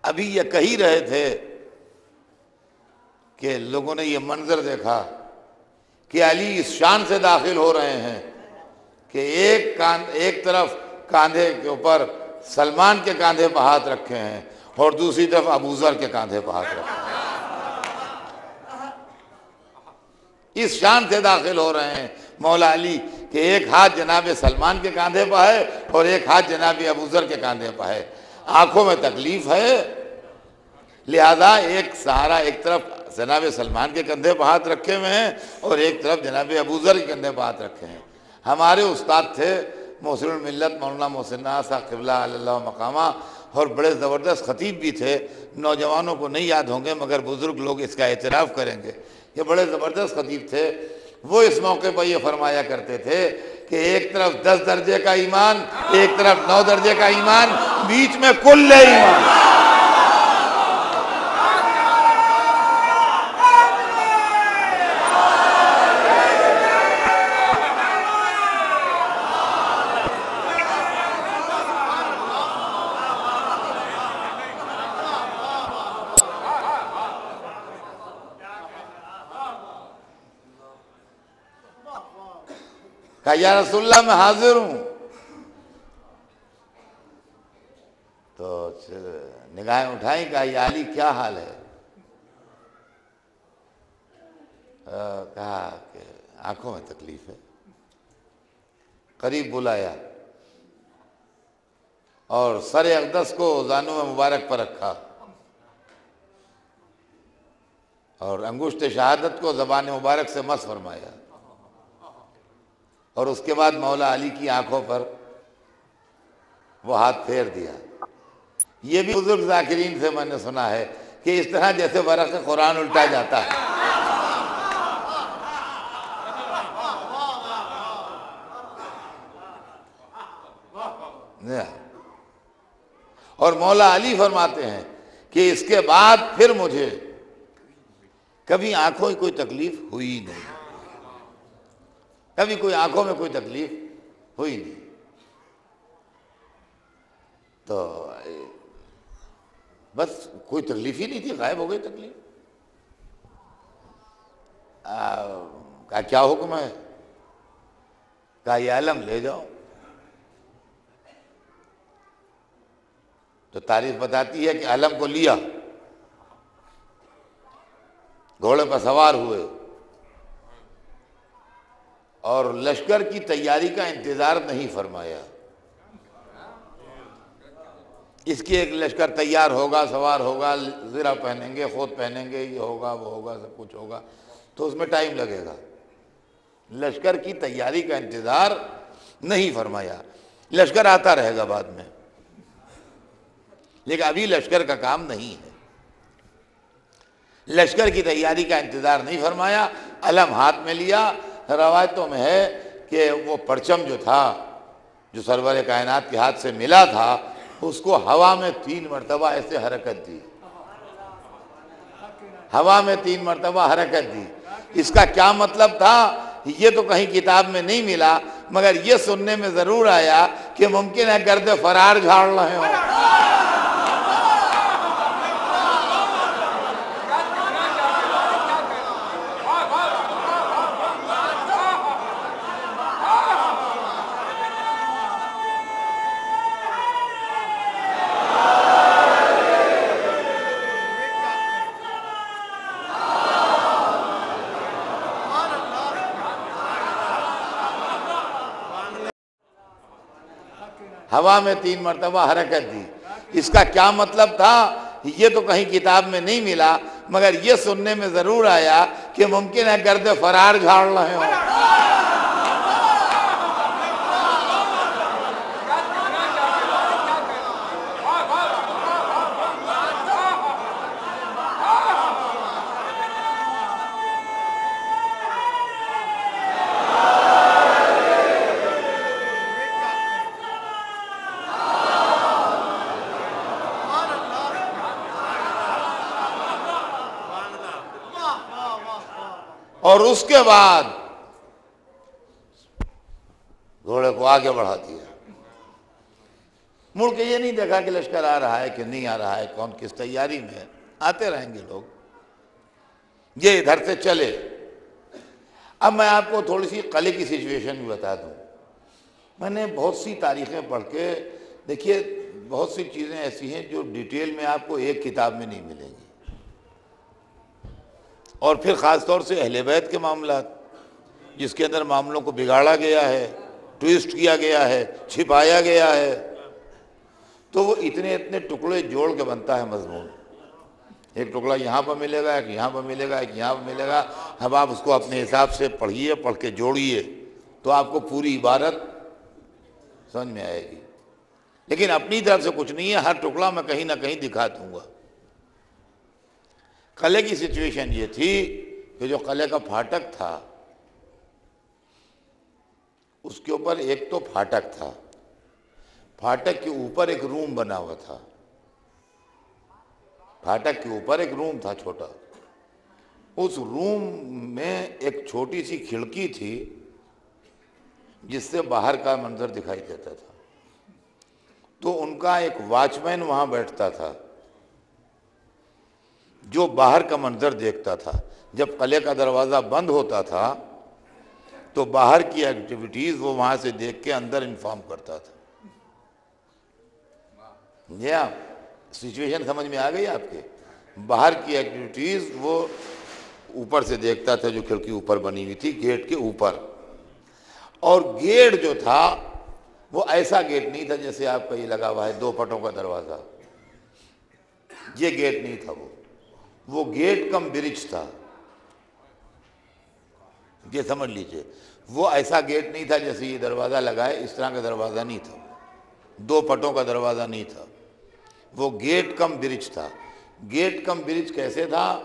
ابھی یہ کہی رہے تھے کہ لوگوں نے یہ منظر دیکھا کہ علی اس شان سے داخل ہو رہے ہیں کہ ایک کان ایک طرف کاندھے کے اوپر سلمان کے کاندھے پہ ہاتھ رکھے ہیں اور دوسری طرف ابوذر کے کاندھے پہ ہاتھ رکھے ہیں۔ اس شان سے داخل ہو رہے ہیں۔ مولا علی کہ ایک ہاتھ جناب سلمان کے کاندھے پہ ہے اور ایک ہاتھ جناب ابوذر کے کاندھے پہ ہے۔ آنکھوں میں تکلیف ہے۔ لہذا ایک سہارا ایک طرف جناب سلمان کے کندھے پہ ہاتھ رکھے ہوئے ہیں اور ایک طرف جناب ابوذر کے کندھے پہ ہاتھ رکھے ہیں۔ ہمارے استاد تھے، محسن الملت، مولانا محسن سا قبلہ اللہ مقامہ۔ اور بڑے زبردست خطیب بھی تھے، نوجوانوں کو نہیں یاد ہوں گے، مگر بزرگ لوگ اس کا اعتراف کریں گے۔ یہ بڑے زبردست خطیب تھے۔ وہ اس موقع پر یہ فرمایا کرتے تھے کہ ایک طرف دس درجے کا ایمان، ایک طرف نو درجے کا ایمان، بیچ میں کل ایمان۔ یا رسول اللہ، میں حاضر ہوں۔ تو نگاہیں اٹھائیں کہا یا علی، کیا حال ہے؟ کہا کہ آنکھوں میں تکلیف ہے۔ قریب بلایا۔ اور سر اقدس کو زانو میں مبارک پر رکھا۔ اور انگوشت شہادت کو زبان مبارک سے مس فرمایا۔ اور اس کے بعد مولا علی کی آنکھوں پر وہ ہاتھ پھیر دیا۔ یہ بھی بزرگ ذاکرین سے میں نے سنا ہے کہ اس طرح جیسے ورق قرآن الٹا جاتا ہے۔ اور مولا علی فرماتے ہیں کہ اس کے بعد پھر مجھے کبھی آنکھوں کی کوئی تکلیف ہوئی نہیں۔ کبھی کوئی آنکھوں میں کوئی تکلیف ہوئی نہیں۔ تو بس کوئی تکلیف ہی نہیں تھی، غائب ہو گئی تکلیف۔ کہا، کیا حکم ہے؟ کہا، یہ علم لے جاؤ۔ تو تاریخ بتاتی ہے کہ علم کو لیا۔ گھوڑے پر سوار ہوئے۔ اور لشکر کی تیاری کا انتظار نہیں فرمایا۔ اس کی ایک لشکر تیار ہوگا، سوار ہوگا، زرہ پہنیں گے، خود پہنیں گے، یہ ہوگا، وہ ہوگا، سب کچھ ہوگا، تو اس میں ٹائم لگے گا۔ لشکر کی تیاری کا انتظار نہیں فرمایا۔ لشکر آتا رہے گا بعد میں۔ لیکن ابھی لشکر کا کام نہیں ہے۔ لشکر کی تیاری کا انتظار نہیں فرمایا۔ علم ہاتھ میں لیا۔ روایتوں میں ہے کہ وہ پرچم جو تھا، جو سرور کائنات کے ہاتھ سے ملا تھا، اس کو ہوا میں تین مرتبہ ایسے حرکت دی۔ ہوا میں تین مرتبہ حرکت دی۔ اس کا کیا مطلب تھا؟ یہ تو کہیں کتاب میں نہیں ملا، مگر یہ سننے میں ضرور آیا کہ ممکن ہے گرد فرار جھاڑ رہے ہوں۔ ہوا میں تین مرتبہ حرکت دی۔ اس کا کیا مطلب تھا؟ یہ تو کہیں کتاب میں نہیں ملا، مگر یہ سننے میں ضرور آیا کہ ممکن ہے گرد فرار جھاڑ رہے ہوں۔ اس کے بعد گھوڑے کو آگے بڑھا دیا مڑ کے یہ نہیں دیکھا کہ لشکر آ رہا ہے کہ نہیں آ رہا ہے، کون کس تیاری میں آتے رہیں گے لوگ۔ یہ ادھر سے چلے۔ اب میں آپ کو تھوڑی سی قلعے کی سچویشن بھی بتا دوں۔ میں نے بہت سی تاریخیں پڑھ کے، دیکھیے، بہت سی چیزیں ایسی ہیں جو ڈیٹیل میں آپ کو ایک کتاب میں نہیں ملیں گی۔ اور پھر خاص طور سے اہل بیت کے معاملات، جس کے اندر معاملوں کو بگاڑا گیا ہے، ٹویسٹ کیا گیا ہے، چھپایا گیا ہے، تو وہ اتنے اتنے ٹکڑے جوڑ کے بنتا ہے مضمون۔ ایک ٹکڑا یہاں پر ملے گا، ایک یہاں پر ملے گا، ایک یہاں پر ملے گا۔ اب آپ اس کو اپنے حساب سے پڑھیے، پڑھ کے جوڑیے، تو آپ کو پوری عبارت سمجھ میں آئے گی۔ لیکن اپنی طرف سے کچھ نہیں ہے، ہر ٹکڑا میں کہیں نہ کہیں دکھا دوں گا۔ قلعے کی سچویشن یہ تھی کہ جو قلعے کا پھاٹک تھا، اس کے اوپر ایک تو پھاٹک تھا۔ پھاٹک کے اوپر ایک روم بنا ہوا تھا۔ پھاٹک کے اوپر ایک روم تھا چھوٹا۔ اس روم میں ایک چھوٹی سی کھڑکی تھی، جس سے باہر کا منظر دکھائی دیتا تھا۔ تو ان کا ایک واچ مین وہاں بیٹھتا تھا۔ جو باہر کا منظر دیکھتا تھا، جب قلعے کا دروازہ بند ہوتا تھا، تو باہر کی ایکٹیویٹیز وہ وہاں سے دیکھ کے اندر انفارم کرتا تھا۔ جی آپ سچویشن سمجھ میں آ گئی آپ کے؟ باہر کی ایکٹیویٹیز وہ اوپر سے دیکھتا تھا جو کھڑکی اوپر بنی ہوئی تھی، گیٹ کے اوپر۔ اور گیٹ جو تھا، وہ ایسا گیٹ نہیں تھا جیسے آپ کا یہ لگا ہوا ہے، دو پٹوں کا دروازہ۔ یہ گیٹ نہیں تھا وہ۔ وہ گیٹ کم برج تھا۔ یہ سمجھ لیجیے، وہ ایسا گیٹ نہیں تھا جیسے یہ دروازہ لگائے اس طرح کا دروازہ نہیں تھا۔ دو پٹوں کا دروازہ نہیں تھا۔ وہ گیٹ کم برج تھا۔ گیٹ کم برج کیسے تھا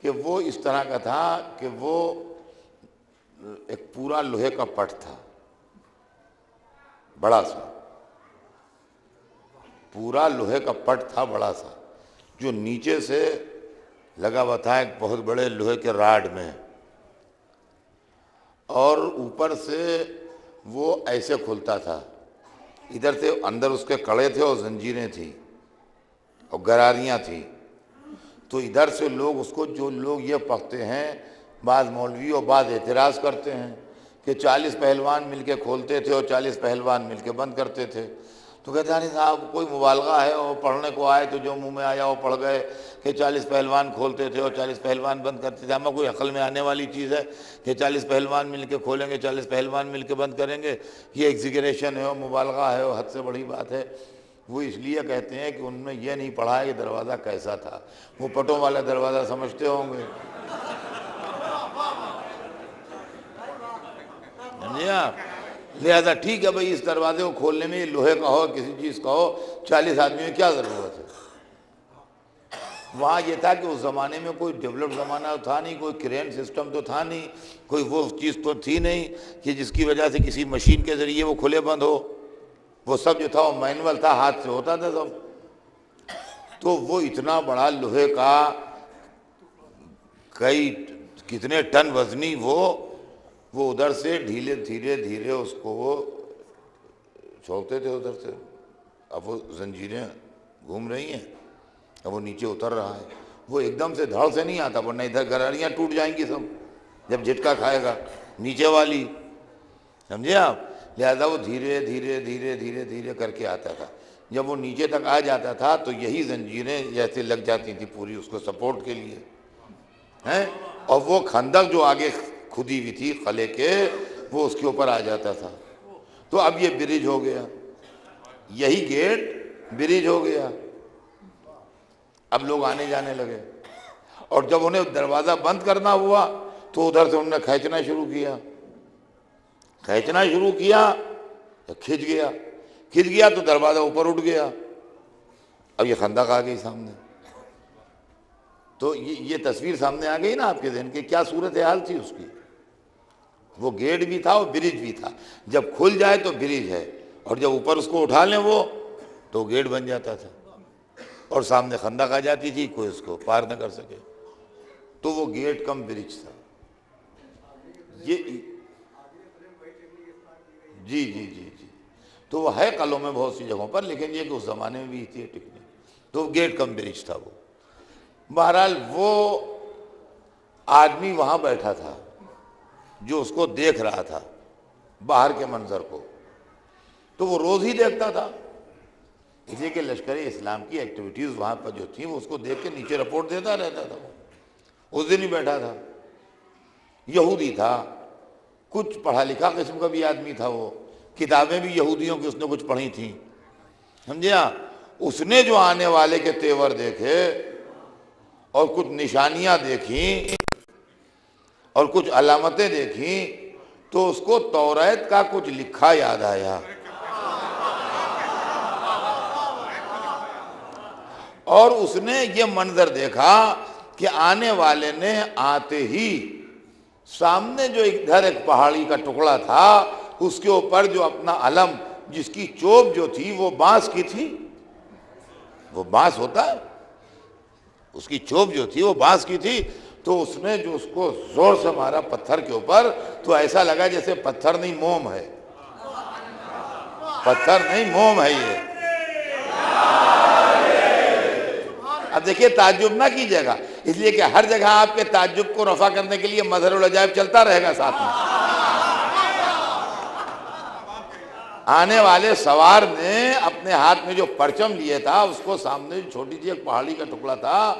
کہ وہ اس طرح کا تھا کہ وہ ایک پورا لوہے کا پٹ تھا۔ بڑا سا۔ پورا لوہے کا پٹ تھا، بڑا سا۔ جو نیچے سے لگا ہوا تھا ایک بہت بڑے لوہے کے راڈ میں۔ اور اوپر سے وہ ایسے کھلتا تھا۔ ادھر سے اندر اس کے کڑے تھے اور زنجیریں تھیں اور گراریاں تھیں۔ تو ادھر سے لوگ اس کو، جو لوگ یہ پکتے ہیں، بعض مولوی اور بعض اعتراض کرتے ہیں کہ چالیس پہلوان مل کے کھولتے تھے اور چالیس پہلوان مل کے بند کرتے تھے۔ تو کہتے ہیں صاحب، کوئی مبالغہ ہے اور پڑھنے کو آئے تو جو منہ میں آیا وہ پڑھ گئے کہ چالیس پہلوان کھولتے تھے اور چالیس پہلوان بند کرتے تھے۔ ہمیں کوئی عقل میں آنے والی چیز ہے کہ چالیس پہلوان مل کے کھولیں گے، چالیس پہلوان مل کے بند کریں گے؟ یہ ایگزیگریشن ہے اور مبالغہ ہے اور حد سے بڑی بات ہے۔ وہ اس لیے کہتے ہیں کہ ان میں یہ نہیں پڑھا ہے کہ دروازہ کیسا تھا۔ وہ پٹوں والا دروازہ سمجھتے ہوں گے۔ لہذا ٹھیک ہے بھائی، اس دروازے کو کھولنے میں لوہے کا ہو، کسی چیز کا ہو، چالیس آدمی میں کیا ضرورت ہے؟ وہاں یہ تھا کہ اس زمانے میں کوئی ڈیولپ زمانہ تھا نہیں، کوئی کرین سسٹم تو تھا نہیں، کوئی وہ چیز تو تھی نہیں کہ جس کی وجہ سے کسی مشین کے ذریعے وہ کھلے بند ہو۔ وہ سب جو تھا وہ مینول تھا، ہاتھ سے ہوتا تھا سب۔ تو وہ اتنا بڑا لوہے کا کئی، کتنے ٹن وزنی وہ وہ ادھر سے ڈھیلے دھیرے دھیرے اس کو وہ چھوڑتے تھے ادھر سے۔ اب وہ زنجیریں گھوم رہی ہیں۔ اب وہ نیچے اتر رہا ہے۔ وہ ایک دم سے دھڑ سے نہیں آتا، ورنہ ادھر گراریاں ٹوٹ جائیں گی سب۔ جب جھٹکا کھائے گا، نیچے والی۔ سمجھے آپ؟ لہذا وہ دھیرے دھیرے دھیرے دھیرے دھیرے کر کے آتا تھا۔ جب وہ نیچے تک آ جاتا تھا تو یہی زنجیریں جیسے لگ جاتی تھیں پوری اس کو سپورٹ کے لیے۔ ہیں؟ اور وہ کھندق جو آگے کھدی ہوئی تھی قلعے کے، وہ اس کے اوپر آ جاتا تھا۔ تو اب یہ برج ہو گیا۔ یہی گیٹ برج ہو گیا۔ اب لوگ آنے جانے لگے۔ اور جب انہیں دروازہ بند کرنا ہوا، تو ادھر سے انہوں نے کھینچنا شروع کیا۔ کھینچنا شروع کیا کھنچ گیا۔ کھنچ گیا تو دروازہ اوپر اٹھ گیا۔ اب یہ خندق آ گئی سامنے۔ تو یہ تصویر سامنے آ گئی نا آپ کے ذہن کی، کیا صورت حال تھی اس کی؟ وہ گیٹ بھی تھا اور برج بھی تھا۔ جب کھل جائے تو برج ہے، اور جب اوپر اس کو اٹھا لیں وہ، تو گیٹ بن جاتا تھا۔ اور سامنے خندق آ جاتی تھی، کوئی اس کو پار نہ کر سکے۔ تو وہ گیٹ کم برج تھا۔ یہ جی جی جی جی۔ تو وہ ہے کلوں میں بہت سی جگہوں پر، لیکن یہ کہ اس زمانے میں بھی تھی ٹکنی۔ تو گیٹ کم برج تھا وہ۔ بہرحال وہ آدمی وہاں بیٹھا تھا۔ جو اس کو دیکھ رہا تھا باہر کے منظر کو، تو وہ روز ہی دیکھتا تھا۔ اس لیے کہ لشکر اسلام کی ایکٹیویٹیز وہاں پر جو تھیں، وہ اس کو دیکھ کے نیچے رپورٹ دیتا رہتا تھا۔ اس دن ہی بیٹھا تھا۔ یہودی تھا۔ کچھ پڑھا لکھا قسم کا بھی آدمی تھا وہ۔ کتابیں بھی یہودیوں کی اس نے کچھ پڑھی تھیں۔ سمجھا اس نے جو آنے والے کے تیور دیکھے اور کچھ نشانیاں دیکھیں اور کچھ علامتیں دیکھیں تو اس کو توریت کا کچھ لکھا یاد آیا۔ اور اس نے یہ منظر دیکھا کہ آنے والے نے آتے ہی سامنے جو ادھر ایک پہاڑی کا ٹکڑا تھا، اس کے اوپر جو اپنا علم، جس کی چوب جو تھی، وہ بانس کی تھی۔ وہ بانس ہوتا ہے۔ اس کی چوب جو تھی، وہ بانس کی تھی۔ تو اس نے جو اس کو زور سے مارا پتھر کے اوپر، تو ایسا لگا جیسے پتھر نہیں موم ہے۔ پتھر نہیں موم ہے یہ۔ اب دیکھیے، تعجب نہ کیجیے گا۔ اس لیے کہ ہر جگہ آپ کے تعجب کو رفع کرنے کے لیے مظہر العجائب چلتا رہے گا ساتھ میں۔ آنے والے سوار نے اپنے ہاتھ میں جو پرچم لیے تھا، اس کو سامنے چھوٹی سی ایک پہاڑی کا ٹکڑا تھا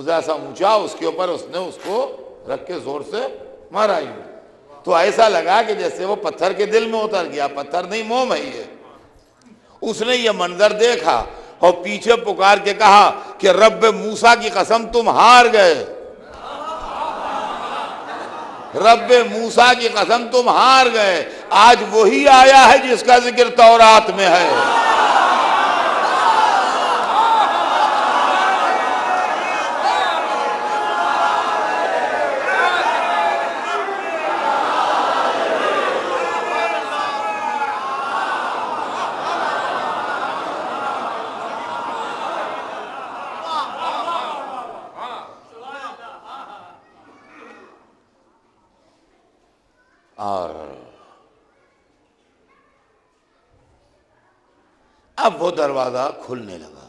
سا اونچا اس کے اوپر اس نے اس کو رکھ کے زور سے مارا ہی تو ایسا لگا کہ جیسے وہ پتھر کے دل میں اتر گیا، پتھر نہیں، موم ہے یہ۔ اس نے یہ منظر دیکھا اور پیچھے پکار کے کہا کہ رب موسا کی قسم تم ہار گئے۔ رب موسا کی قسم تم ہار گئے۔ آج وہی آیا ہے جس کا ذکر تورات میں ہے اور اب وہ دروازہ کھلنے لگا۔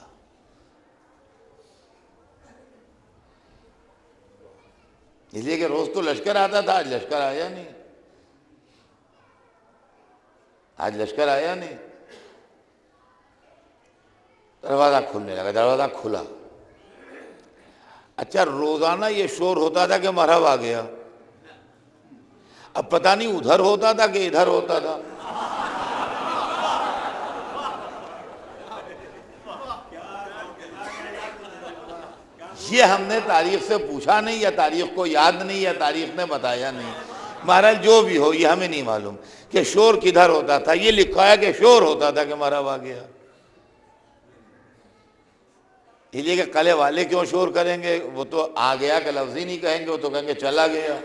اس لیے کہ روز تو لشکر آتا تھا، آج لشکر آیا نہیں۔ آج لشکر آیا نہیں۔ دروازہ کھلنے لگا، دروازہ کھلا۔ اچھا روزانہ یہ شور ہوتا تھا کہ مرحب آ گیا۔ اب پتہ نہیں ادھر ہوتا تھا کہ ادھر ہوتا تھا۔ یہ ہم نے تاریخ سے پوچھا نہیں، یا تاریخ کو یاد نہیں، یا تاریخ نے بتایا نہیں۔ مہاراج، جو بھی ہو، یہ ہمیں نہیں معلوم کہ شور کدھر ہوتا تھا۔ یہ لکھا ہے کہ شور ہوتا تھا کہ مرحب آ گیا۔ اس لیے کہ کلے والے کیوں شور کریں گے؟ وہ تو آ گیا کہ لفظ ہی نہیں کہیں گے، وہ تو کہیں گے چلا گیا۔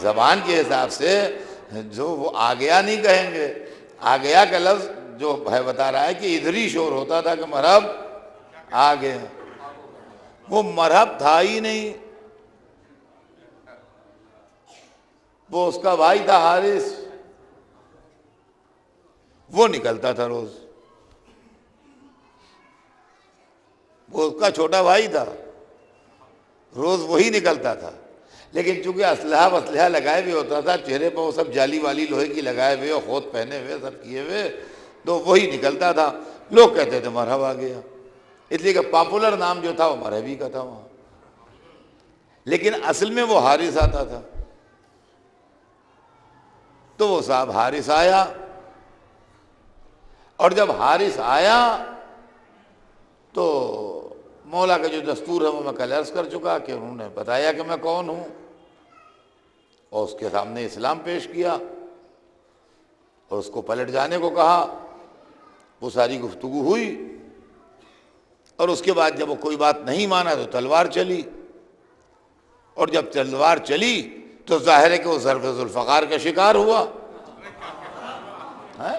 زبان کے حساب سے جو وہ آ گیا نہیں کہیں گے۔ آ گیا کا لفظ جو ہے، بتا رہا ہے کہ ادھر ہی شور ہوتا تھا کہ مرحب آ گیا۔ وہ مرحب تھا ہی نہیں۔ وہ اس کا بھائی تھا حارث۔ وہ نکلتا تھا روز۔ وہ اس کا چھوٹا بھائی تھا روز وہی نکلتا تھا۔ لیکن چونکہ اسلحہ وسلحہ لگائے ہوئے ہوتا تھا، چہرے پر وہ سب جالی والی لوہے کی لگائے ہوئے خود پہنے ہوئے، سب کیے ہوئے، تو وہی نکلتا تھا۔ لوگ کہتے تھے مرحب آ گیا۔ اس لیے کہ پاپولر نام جو تھا وہ مرحبی کا تھا وہاں۔ لیکن اصل میں وہ حارث آتا تھا۔ تو وہ صاحب حارث آیا۔ اور جب حارث آیا تو مولا کا جو دستور ہے وہ میں کل عرض کر چکا کہ انہوں نے بتایا کہ میں کون ہوں۔ اور اس کے سامنے اسلام پیش کیا۔ اور اس کو پلٹ جانے کو کہا۔ وہ ساری گفتگو ہوئی۔ اور اس کے بعد جب وہ کوئی بات نہیں مانا تو تلوار چلی۔ اور جب تلوار چلی تو ظاہر ہے کہ وہ ضرف ذوالفقار کا شکار ہوا۔ ہاں؟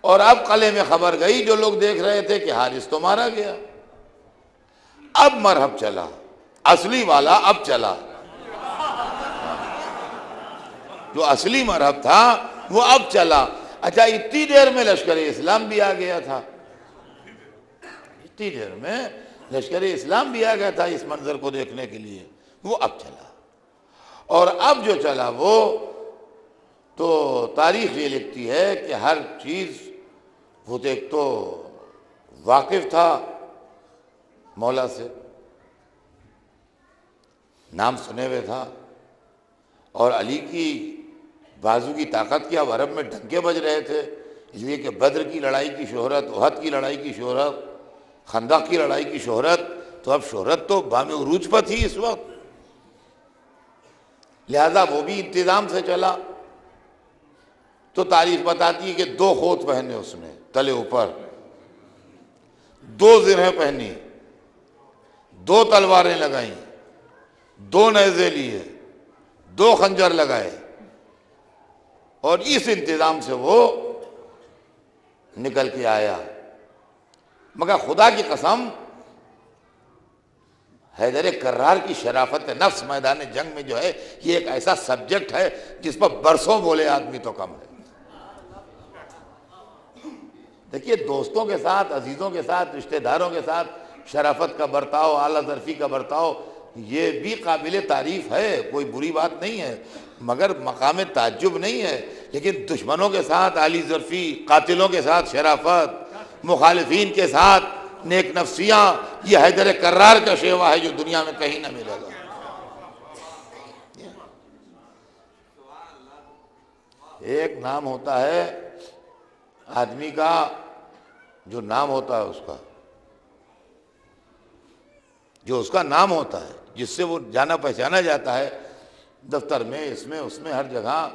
اور اب قلعے میں خبر گئی جو لوگ دیکھ رہے تھے کہ حارث تو مارا گیا۔ اب مرحب چلا۔ اصلی والا اب چلا۔ جو اصلی مرحب تھا وہ اب چلا۔ اچھا اتنی دیر میں لشکر اسلام بھی آ گیا تھا۔ اتنی دیر میں لشکر اسلام بھی آ گیا تھا اس منظر کو دیکھنے کے لیے۔ وہ اب چلا۔ اور اب جو چلا وہ تو تاریخ یہ لکھتی ہے کہ ہر چیز وہ تو ایک تو واقف تھا مولا سے، نام سنے ہوئے تھا، اور علی کی بازو کی طاقت کیا عرب میں ڈھنکے بج رہے تھے، اس لیے کہ بدر کی لڑائی کی شہرت احد کی لڑائی کی شہرت خندہ کی لڑائی کی شہرت، تو اب شہرت تو بام عروج پر تھی اس وقت۔ لہذا وہ بھی انتظام سے چلا۔ تو تاریخ بتاتی ہے کہ دو خوت پہنے اس نے تلے اوپر۔ دو زرہیں پہنی۔ دو تلواریں لگائیں۔ دو نیزے لیے۔ دو خنجر لگائے۔ اور اس انتظام سے وہ نکل کے آیا۔ مگر خدا کی قسم، حیدر کرار کی شرافت نفس میدان جنگ میں جو ہے، یہ ایک ایسا سبجیکٹ ہے جس پر برسوں بولے آدمی تو کم ہے۔ دیکھیے، دوستوں کے ساتھ، عزیزوں کے ساتھ، رشتہ داروں کے ساتھ شرافت کا برتاؤ، اعلیٰ ظرفی کا برتاؤ، یہ بھی قابل تعریف ہے، کوئی بری بات نہیں ہے۔ مگر مقام تعجب نہیں ہے، لیکن دشمنوں کے ساتھ علی ظرفی، قاتلوں کے ساتھ شرافت مخالفین کے ساتھ نیک نفسیاں، یہ حیدر کرار کا شیوا ہے جو دنیا میں کہیں نہ ملے گا۔ ایک نام ہوتا ہے آدمی کا، جو نام ہوتا ہے اس کا۔ جو اس کا نام ہوتا ہے، جس سے وہ جانا پہچانا جاتا ہے، دفتر میں، اس میں اس میں، ہر جگہ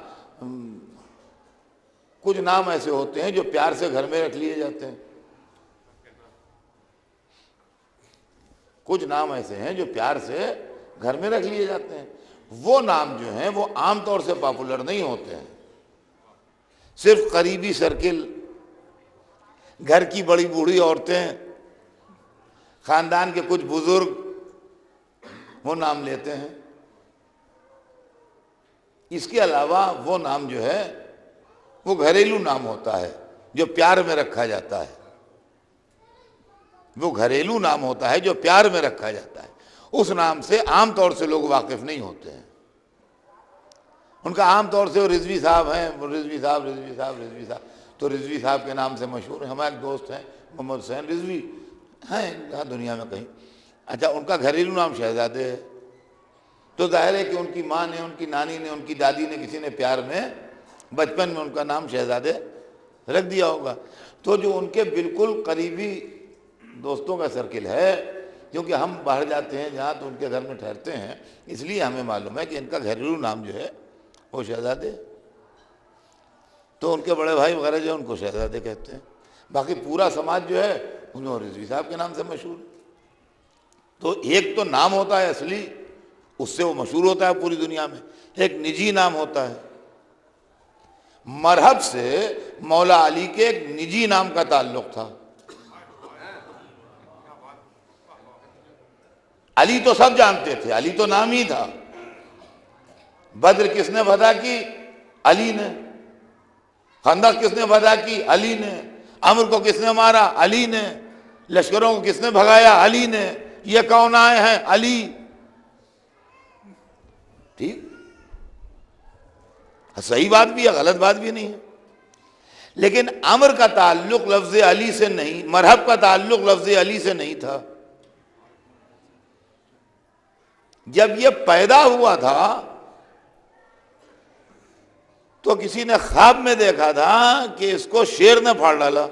کچھ نام ایسے ہوتے ہیں جو پیار سے گھر میں رکھ لیے جاتے ہیں۔ کچھ نام ایسے ہیں جو پیار سے گھر میں رکھ لیے جاتے ہیں۔ وہ نام جو ہیں وہ عام طور سے پاپولر نہیں ہوتے ہیں۔ صرف قریبی سرکل گھر کی بڑی بوڑھی عورتیں خاندان کے کچھ بزرگ وہ نام لیتے ہیں۔ اس کے علاوہ وہ نام جو ہے وہ گھریلو نام ہوتا ہے جو پیار میں رکھا جاتا ہے۔ وہ گھریلو نام ہوتا ہے جو پیار میں رکھا جاتا ہے۔ اس نام سے عام طور سے لوگ واقف نہیں ہوتے ہیں۔ ان کا عام طور سے وہ رضوی صاحب ہیں رضوی صاحب رضوی صاحب رضوی صاحب۔ تو رضوی صاحب کے نام سے مشہور ہیں۔ ہمارے دوست ہیں، محمد حسین رضوی ہیں دنیا میں کہیں۔ اچھا ان کا گھریلو نام شہزادے ہے۔ تو ظاہر ہے کہ ان کی ماں نے، ان کی نانی نے، ان کی دادی نے کسی نے پیار میں، بچپن میں ان کا نام شہزادے رکھ دیا ہوگا۔ تو جو ان کے بالکل قریبی دوستوں کا سرکل ہے، کیونکہ ہم باہر جاتے ہیں، جہاں تو ان کے گھر میں ٹھہرتے ہیں، اس لیے ہمیں معلوم ہے کہ ان کا گھریلو نام جو ہے وہ شہزادے۔ تو ان کے بڑے بھائی وغیرہ جو ہے ان کو شہزادے کہتے ہیں۔ باقی پورا سماج جو ہے انہوں رضوی صاحب کے نام سے مشہور۔ تو ایک تو نام ہوتا ہے اصلی، اس سے وہ مشہور ہوتا ہے پوری دنیا میں۔ ایک نجی نام ہوتا ہے۔ مرحب سے مولا علی کے ایک نجی نام کا تعلق تھا۔ علی تو سب جانتے تھے، علی تو نام ہی تھا۔ بدر کس نے بدا کی؟ علی نے۔ خندق کس نے بدا کی؟ علی نے۔ امر کو کس نے مارا؟ علی نے۔ لشکروں کو کس نے بھگایا؟ علی نے۔ یہ کون آئے ہیں؟ علی۔ ٹھیک۔ صحیح بات بھی ہے، غلط بات بھی نہیں ہے۔ لیکن امر کا تعلق لفظ علی سے نہیں، مرحب کا تعلق لفظ علی سے نہیں تھا۔ جب یہ پیدا ہوا تھا تو کسی نے خواب میں دیکھا تھا کہ اس کو شیر نے پھاڑ ڈالا۔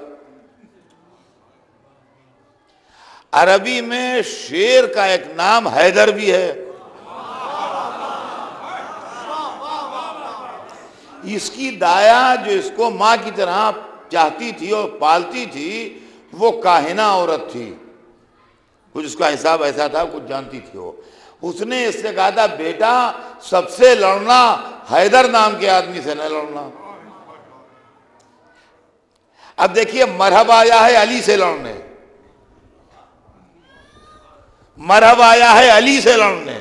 عربی میں شیر کا ایک نام حیدر بھی ہے۔ اس کی دایا جو اس کو ماں کی طرح چاہتی تھی اور پالتی تھی، وہ کاہنا عورت تھی۔ کچھ اس کا حساب ایسا تھا، کچھ جانتی تھی وہ۔ اس نے اس سے کہا تھا، بیٹا، سب سے لڑنا حیدر نام کے آدمی سے نہ لڑنا. اب دیکھیے مرحب آیا ہے علی سے لڑنے۔ مرحب آیا ہے علی سے لڑنے۔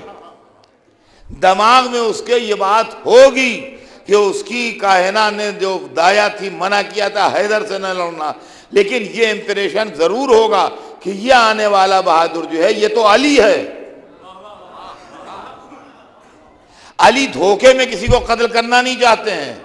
دماغ میں اس کے یہ بات ہوگی کہ اس کی کائنہ نے جو دایا تھی، منع کیا تھا، حیدر سے نہ لڑنا۔ لیکن یہ امپریشن ضرور ہوگا کہ یہ آنے والا بہادر جو ہے، یہ تو علی ہے۔ علی دھوکے میں کسی کو قتل کرنا نہیں چاہتے ہیں۔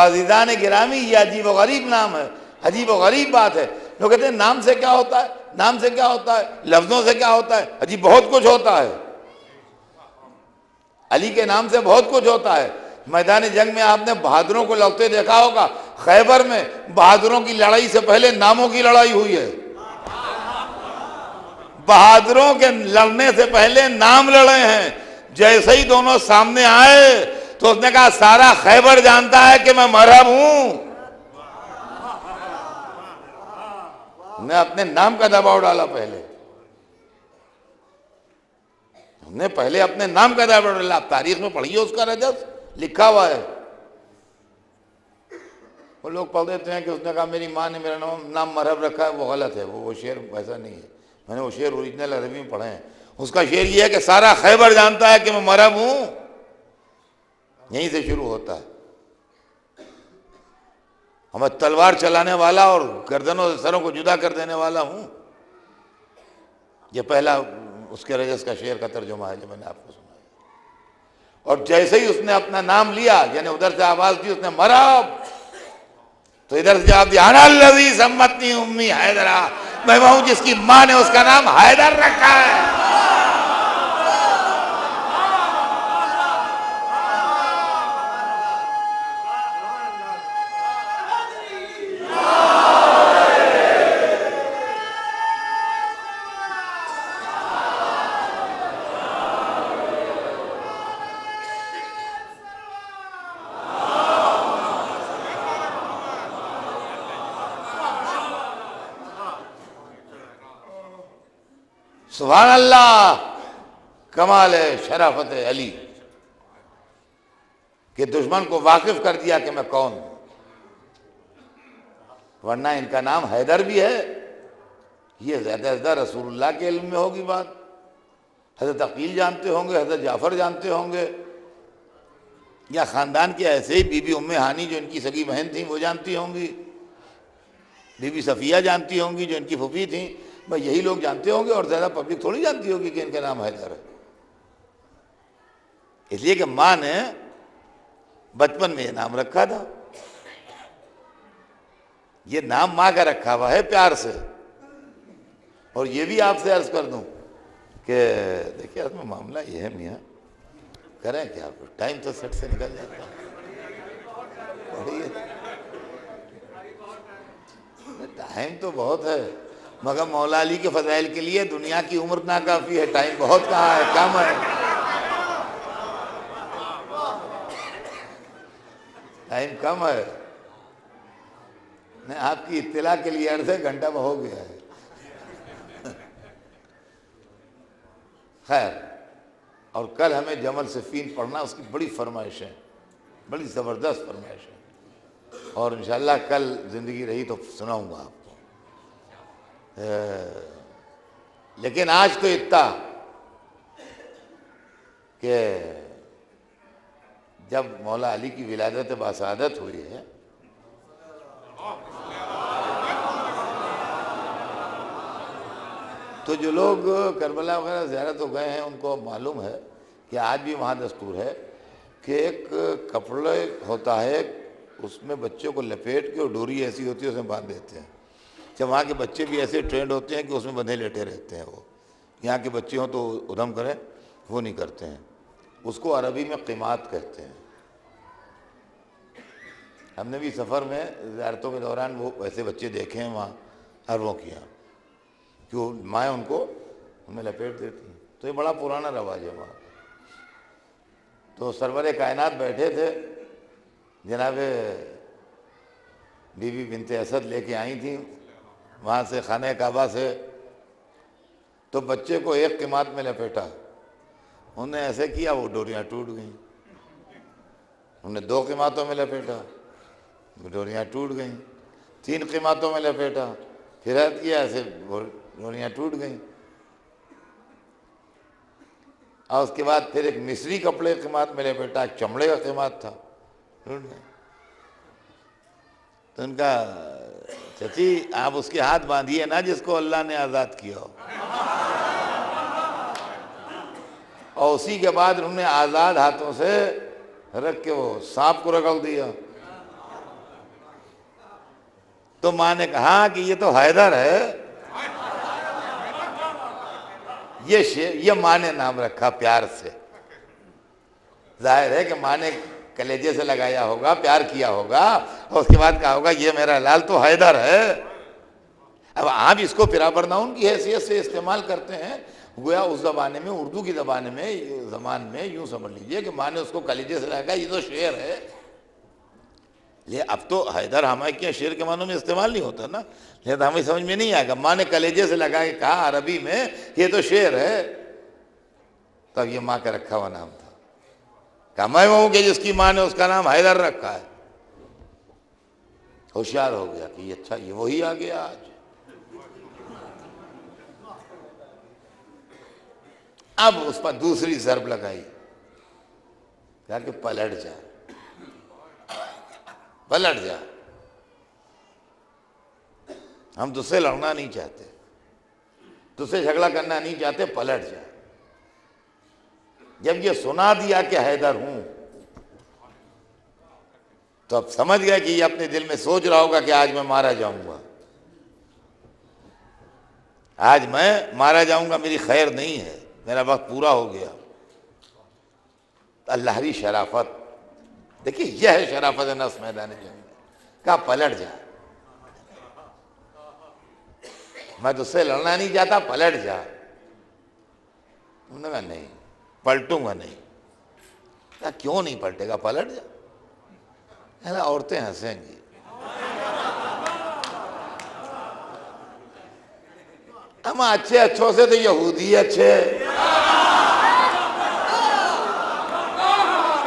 عزیزان گرامی، یہ عجیب و غریب نام ہے۔ عجیب و غریب بات ہے۔ لوگ کہتے ہیں نام سے کیا ہوتا ہے؟ نام سے کیا ہوتا ہے؟ لفظوں سے کیا ہوتا ہے؟ عجیب، بہت کچھ ہوتا ہے۔ علی کے نام سے بہت کچھ ہوتا ہے۔ میدان جنگ میں آپ نے بہادروں کو لڑتے دیکھا ہوگا۔ خیبر میں بہادروں کی لڑائی سے پہلے ناموں کی لڑائی ہوئی ہے۔ بہادروں کے لڑنے سے پہلے نام لڑے ہیں۔ جیسے ہی دونوں سامنے آئے تو اس نے کہا، سارا خیبر جانتا ہے کہ میں مرحب ہوں۔ نے اپنے نام کا دباؤ ڈالا پہلے۔ نے پہلے اپنے نام کا دباؤ ڈالا۔ آپ تاریخ میں پڑھیے اس کا رجس لکھا ہوا ہے۔ وہ لوگ پڑھ دیتے ہیں کہ اس نے کہا، میری ماں نے میرا نام نام مرحب رکھا ہے، وہ غلط ہے، وہ شعر ویسا نہیں ہے۔ میں نے وہ شعر اوریجنل عربی میں پڑھے ہیں۔ اس کا شعر یہ ہے کہ سارا خیبر جانتا ہے کہ میں مرحب ہوں۔ یہیں سے شروع ہوتا ہے۔ ہمیں تلوار چلانے والا اور گردنوں سروں کو جدا کر دینے والا ہوں۔ یہ پہلا اس کے رجس کا شعر کا ترجمہ ہے جو میں نے آپ کو اور جیسے ہی اس نے اپنا نام لیا یعنی ادھر سے آواز دی، اس نے مرا۔ تو ادھر سے جواب دیا سمتنی امی حیدرا۔ میں ہوں جس کی ماں نے اس کا نام حیدر رکھا ہے۔ سبحان اللہ، کمال ہے شرافت علی۔ کہ دشمن کو واقف کر دیا کہ میں کون ہوں۔ ورنہ ان کا نام حیدر بھی ہے۔ یہ زیادہ زیادہ رسول اللہ کے علم میں ہوگی بات۔ حضرت عقیل جانتے ہوں گے، حضرت جعفر جانتے ہوں گے۔ یا خاندان کے ایسے ہی بی بی ام ہانی جو ان کی سگی بہن تھیں، وہ جانتی ہوں گی۔ بی بی صفیہ جانتی ہوں گی جو ان کی پھوپھی تھیں۔ بھائی یہی لوگ جانتے ہوں گے اور زیادہ پبلک تھوڑی جانتی ہوگی کہ ان کا نام حیدر ہے۔ اس لیے کہ ماں نے بچپن میں یہ نام رکھا تھا۔ یہ نام ماں کا رکھا ہوا ہے پیار سے۔ اور یہ بھی آپ سے عرض کر دوں کہ دیکھیے اس میں معاملہ یہ ہے میاں۔ کریں کیا؟ ٹائم تو سٹ سے نکل جاتا ٹائم تو بہت ہے۔ مگر مولا علی کے فضائل کے لیے دنیا کی عمر نہ کافی ہے، ٹائم بہت کہاں ہے کم ہے ٹائم کم ہے۔ نہیں آپ کی اطلاع کے لیے عرض گھنٹہ میں ہو گیا ہے۔ خیر، اور کل ہمیں جمل صفین پڑھنا، اس کی بڑی فرمائش ہے، بڑی زبردست فرمائش ہے۔ اور انشاءاللہ کل زندگی رہی تو سناؤں گا آپ لیکن آج تو اتنا کہ جب مولا علی کی ولادت باسعادت ہوئی ہے، تو جو لوگ کربلا وغیرہ زیارت ہو گئے ہیں، ان کو معلوم ہے کہ آج بھی وہاں دستور ہے کہ ایک کپڑے ہوتا ہے، اس میں بچوں کو لپیٹ کے اور ڈوری ایسی ہوتی ہے، اس میں باندھ دیتے ہیں۔ جب وہاں کے بچے بھی ایسے ٹرینڈ ہوتے ہیں کہ اس میں بندھے لیٹے رہتے ہیں وہ۔ یہاں کے بچے ہوں تو ادھم کریں، وہ نہیں کرتے ہیں۔ اس کو عربی میں قیمات کہتے ہیں۔ ہم نے بھی سفر میں زیارتوں کے دوران وہ ویسے بچے دیکھے ہیں وہاں، عربوں کی یہاں۔ کہ مائیں ان کو ہمیں لپیٹ دیتی ہیں۔ تو یہ بڑا پرانا رواج ہے وہاں۔ تو سرور کائنات بیٹھے تھے۔ جناب، بی بی بنت اسد لے کے آئی تھیں۔ وہاں سے خانہ کعبہ سے تو بچے کو ایک قیمت میں لپیٹا۔ انہوں نے ایسے کیا، وہ ڈوریاں ٹوٹ گئیں۔ انہوں نے دو قیمتوں میں لپیٹا۔ ڈوریاں ٹوٹ گئیں۔ تین قیمتوں میں لپیٹا۔ پھر عید کیا، ایسے ڈوریاں ٹوٹ گئیں۔ اور اس کے بعد پھر ایک مصری کپڑے قیمت میں لپیٹا ایک چمڑے کا قیمت تھا، ٹوٹ گئے۔ تو ان کا چچی، آپ اس کے ہاتھ باندھیے نا جس کو اللہ نے آزاد کیا ہو۔ اور اسی کے بعد انہوں نے آزاد ہاتھوں سے رکھ کے وہ سانپ کو رگڑ دیا۔ تو ماں نے کہا کہ یہ تو حیدر ہے۔ یہ یہ ماں نے نام رکھا پیار سے۔ ظاہر ہے کہ ماں نے کلیجے سے لگایا ہوگا، پیار کیا ہوگا، اور اس کے بعد کہا ہوگا، یہ میرا لال تو حیدر ہے۔ اب آپ اس کو پرابرناؤن کی حیثیت سے استعمال کرتے ہیں۔ گویا اس زمانے میں، اردو کی زبان میں زبان میں یوں سمجھ لیجیے کہ ماں نے اس کو کلیجے سے لگا یہ تو شعر ہے۔ یہ اب تو حیدر ہمارے کیا شعر کے معنوں میں استعمال نہیں ہوتا نا؟ لہذا ہمیں سمجھ میں نہیں آئے گا۔ ماں نے کلیجے سے لگا کے کہا عربی میں، یہ تو شعر ہے۔ تب یہ ماں کا رکھا ہوا نام تھا۔ کہ میں ہوں کہ جس کی ماں نے اس کا نام حیدر رکھا ہے۔ ہوشیار ہو گیا کہ یہ اچھا یہ وہی آ گیا آج۔ اب اس پر دوسری ضرب لگائی۔ کہا کہ پلٹ جا۔ پلٹ جا۔ ہم تجھ سے لڑنا نہیں چاہتے۔ تجھ سے جھگڑا کرنا نہیں چاہتے، پلٹ جا۔ جب یہ سنا دیا کہ حیدر ہوں، تو اب سمجھ گیا کہ یہ اپنے دل میں سوچ رہا ہوگا کہ آج میں مارا جاؤں گا۔ آج میں مارا جاؤں گا، میری خیر نہیں ہے، میرا وقت پورا ہو گیا۔ اللہ شرافت۔ دیکھیے، یہ ہے شرافت نفس میدان جنگ۔ کہا پلٹ جا۔ میں تو سے لڑنا نہیں چاہتا، پلٹ جا۔ انہوں نے کہا نہیں۔ پلٹوں گا نہیں۔ کہا، کیوں نہیں پلٹے گا؟ پلٹ جا۔ عورتیں ہنسیں گی۔ ہم اچھے اچھوں سے تو یہودی اچھے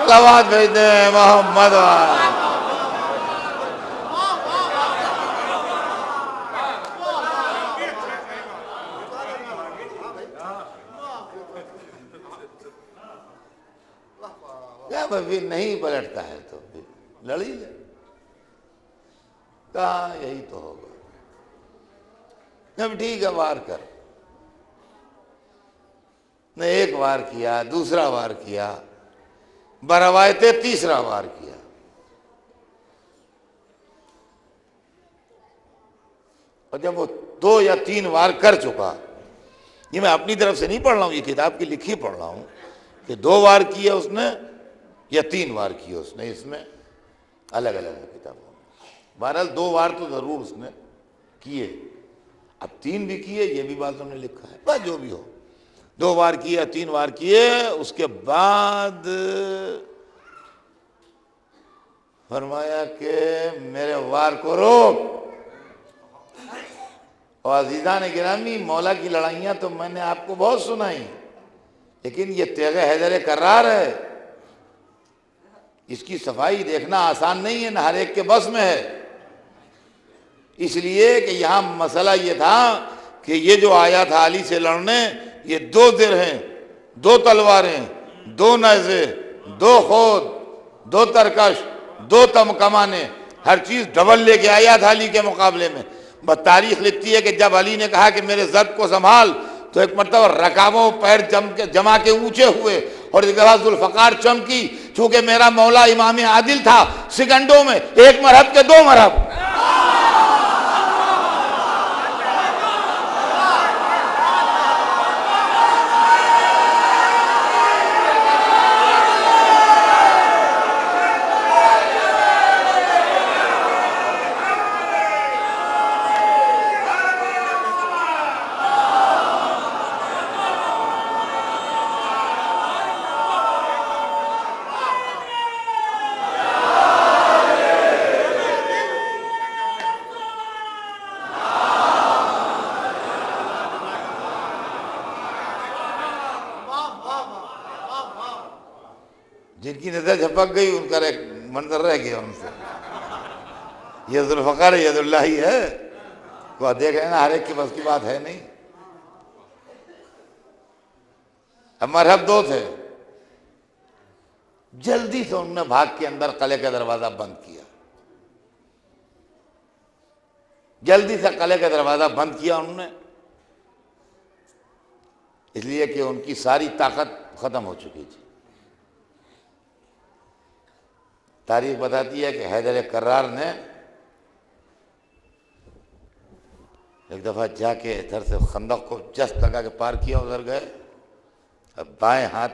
لواد بھیج دیں محمد کیا بھائی نہیں پلٹتا ہے تو پھر لڑی لے کہا یہی تو ہوگا۔ جب ٹھیک ہے، وار کر۔ نے ایک وار کیا، دوسرا وار کیا، بروایت تیسرا وار کیا۔ اور جب وہ دو یا تین وار کر چکا، یہ میں اپنی طرف سے نہیں پڑھ رہا ہوں، یہ کتاب کی لکھی پڑھ رہا ہوں کہ دو وار کیا اس نے یا تین وار کیا اس نے، اس میں الگ الگ کتابوں میں۔ بہرحال دو وار تو ضرور اس نے کیے۔ اب تین بھی کیے، یہ بھی بات انہوں نے لکھا ہے، بس جو بھی ہو۔ دو وار کیے تین وار کیے، اس کے بعد فرمایا کہ میرے وار کو روک۔ اور عزیزان گرامی، مولا کی لڑائیاں تو میں نے آپ کو بہت سنائی، لیکن یہ تیغ حیدر کرار ہے۔ اس کی صفائی دیکھنا آسان نہیں ہے، نہ ہر ایک کے بس میں ہے۔ اس لیے کہ یہاں مسئلہ یہ تھا کہ یہ جو آیا تھا علی سے لڑنے، یہ دو در ہیں، دو تلواریں دو نیزے، دو خود، دو ترکش، دو تم کمانے۔ ہر چیز ڈبل لے کے آیا تھا علی کے مقابلے میں۔ بس تاریخ لکھتی ہے کہ جب علی نے کہا کہ میرے زد کو سنبھال، تو ایک مرتبہ رکابوں پیر جم کے جما کے اونچے ہوئے۔ اور اس کے بعد ذوالفقار چمکی، چونکہ میرا مولا امام عادل تھا، سیکنڈوں میں، ایک مرحب کے دو مرحب جن کی نظر جھپک گئی، ان کا ایک منظر رہ گیا ان سے۔ یہ ذوالفقار ید اللہ ہی ہے۔ وہ دیکھ رہے نا، ہر ایک کے بس کی بات ہے نہیں۔ اب مرحب دو تھے جلدی سے انہوں نے بھاگ کے اندر قلعے کا دروازہ بند کیا۔ جلدی سے قلعے کا دروازہ بند کیا انہوں نے۔ اس لیے کہ ان کی ساری طاقت ختم ہو چکی تھی۔ تاریخ بتاتی ہے کہ حیدر کرار نے ایک دفعہ جا کے ادھر سے خندق کو جست لگا کے پار کیا، ادھر گئے۔ اب بائیں ہاتھ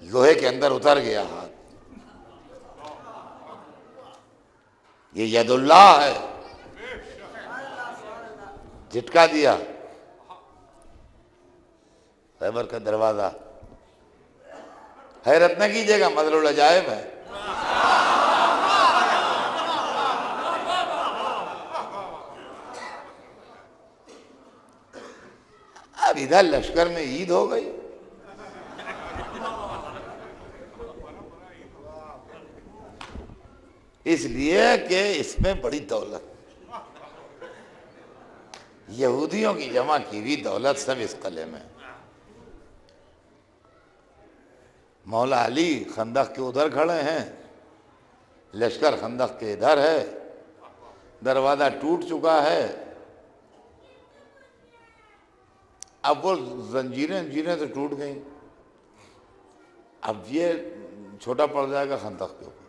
لوہے کے اندر اتر گیا ہاتھ۔ یہ ید اللہ ہے۔ جھٹکا دیا۔ خیبر کا دروازہ۔ حیرت نہ کیجیے گا مدر العجائب ہے۔ اب ادھر لشکر میں عید ہو گئی۔ اس لیے کہ اس میں بڑی دولت۔ یہودیوں کی جمع کی ہوئی دولت سب اس قلعے میں۔ مولا علی خندق کے ادھر کھڑے ہیں، لشکر خندق کے ادھر ہے، دروازہ ٹوٹ چکا ہے۔ اب وہ زنجیریں زنجیریں تو ٹوٹ گئیں۔ اب یہ چھوٹا پڑ جائے گا خندق کے اوپر۔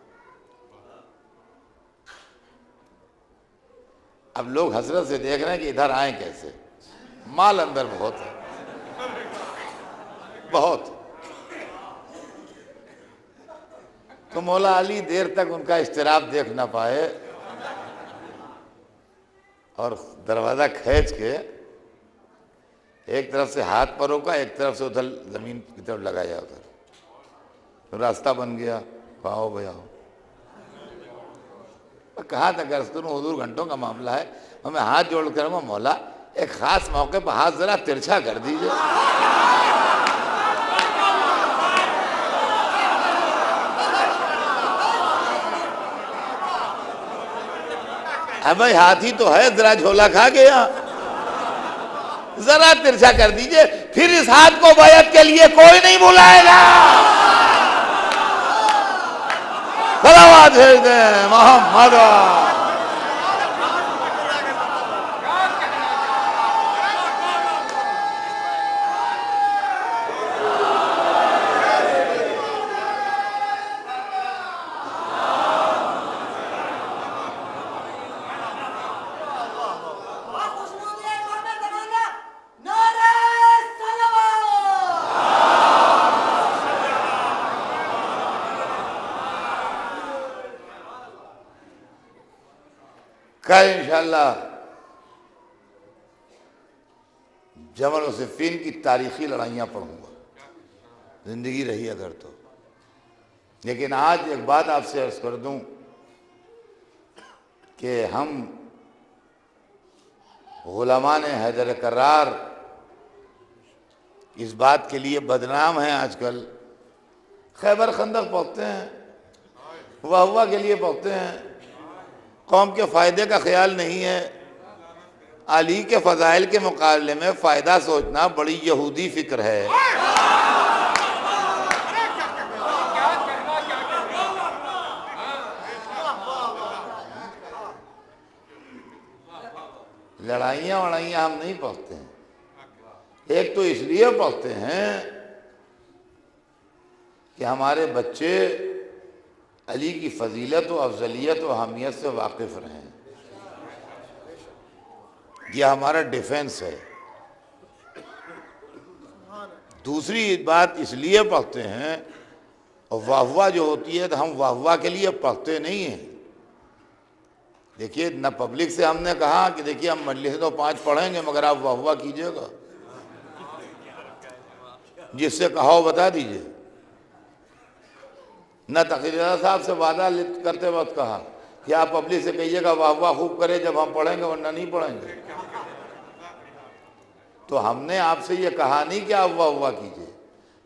اب لوگ حسرت سے دیکھ رہے ہیں کہ ادھر آئیں کیسے۔ مال اندر بہت ہے۔ بہت۔ تو مولا علی دیر تک ان کا اشتراف دیکھ نہ پائے اور دروازہ کھینچ کے ایک طرف سے ہاتھ پر روکا، ایک طرف سے ادھر زمین کی طرف لگایا ادھر۔ راستہ بن گیا کہاں بھیا ہو کہا تھا کہ حضور گھنٹوں کا معاملہ ہے؟ میں ہاتھ جوڑ کر مولا، ایک خاص موقع پہ ہاتھ ذرا ترچھا کر دیجیے۔ ہاں ابھی ہاتھی تو ہے، ذرا جھولا کھا گیا ذرا ترچا کر دیجیے۔ پھر اس ہاتھ کو بیعت کے لیے کوئی نہیں بلائے گا۔ محمد۔ بھیج دیں محمد کل انشاءاللہ۔ جمل و کی تاریخی لڑائیاں پڑھوں گا۔ زندگی رہی اگر تو۔ لیکن آج ایک بات آپ سے عرض کر دوں کہ ہم غلامان حیدر کرار اس بات کے لیے بدنام ہیں آج کل۔ خیبر خندق پہنچتے ہیں۔ واہ واہ کے لیے پہنچتے ہیں۔ قوم کے فائدے کا خیال نہیں ہے۔ علی کے فضائل کے مقابلے میں فائدہ سوچنا بڑی یہودی فکر ہے۔ لڑائیاں وڑائیاں ہم نہیں پہنچتے ہیں۔ ایک تو اس لیے پہنچتے ہیں کہ ہمارے بچے علی کی فضیلت و افضلیت و اہمیت سے واقف رہیں۔ یہ ہمارا ڈیفنس ہے۔ دوسری بات اس لیے پڑھتے ہیں، اور واہ واہ جو ہوتی ہے تو ہم واہ واہ کے لیے پڑھتے نہیں ہیں۔ دیکھیے، نہ پبلک سے ہم نے کہا کہ دیکھیے ہم مجلس تو پانچ پڑھیں گے، مگر آپ واہ واہ کیجیے گا۔ جس سے کہا ہو بتا دیجیے نہ تقریر صاحب سے وعدہ کرتے وقت کہا کہ آپ پبلک سے کہیے گا واہ واہ خوب کرے جب ہم پڑھیں گے ورنہ نہیں پڑھیں گے۔ تو ہم نے آپ سے یہ کہا نہیں کہ آپ واہ واہ کیجیے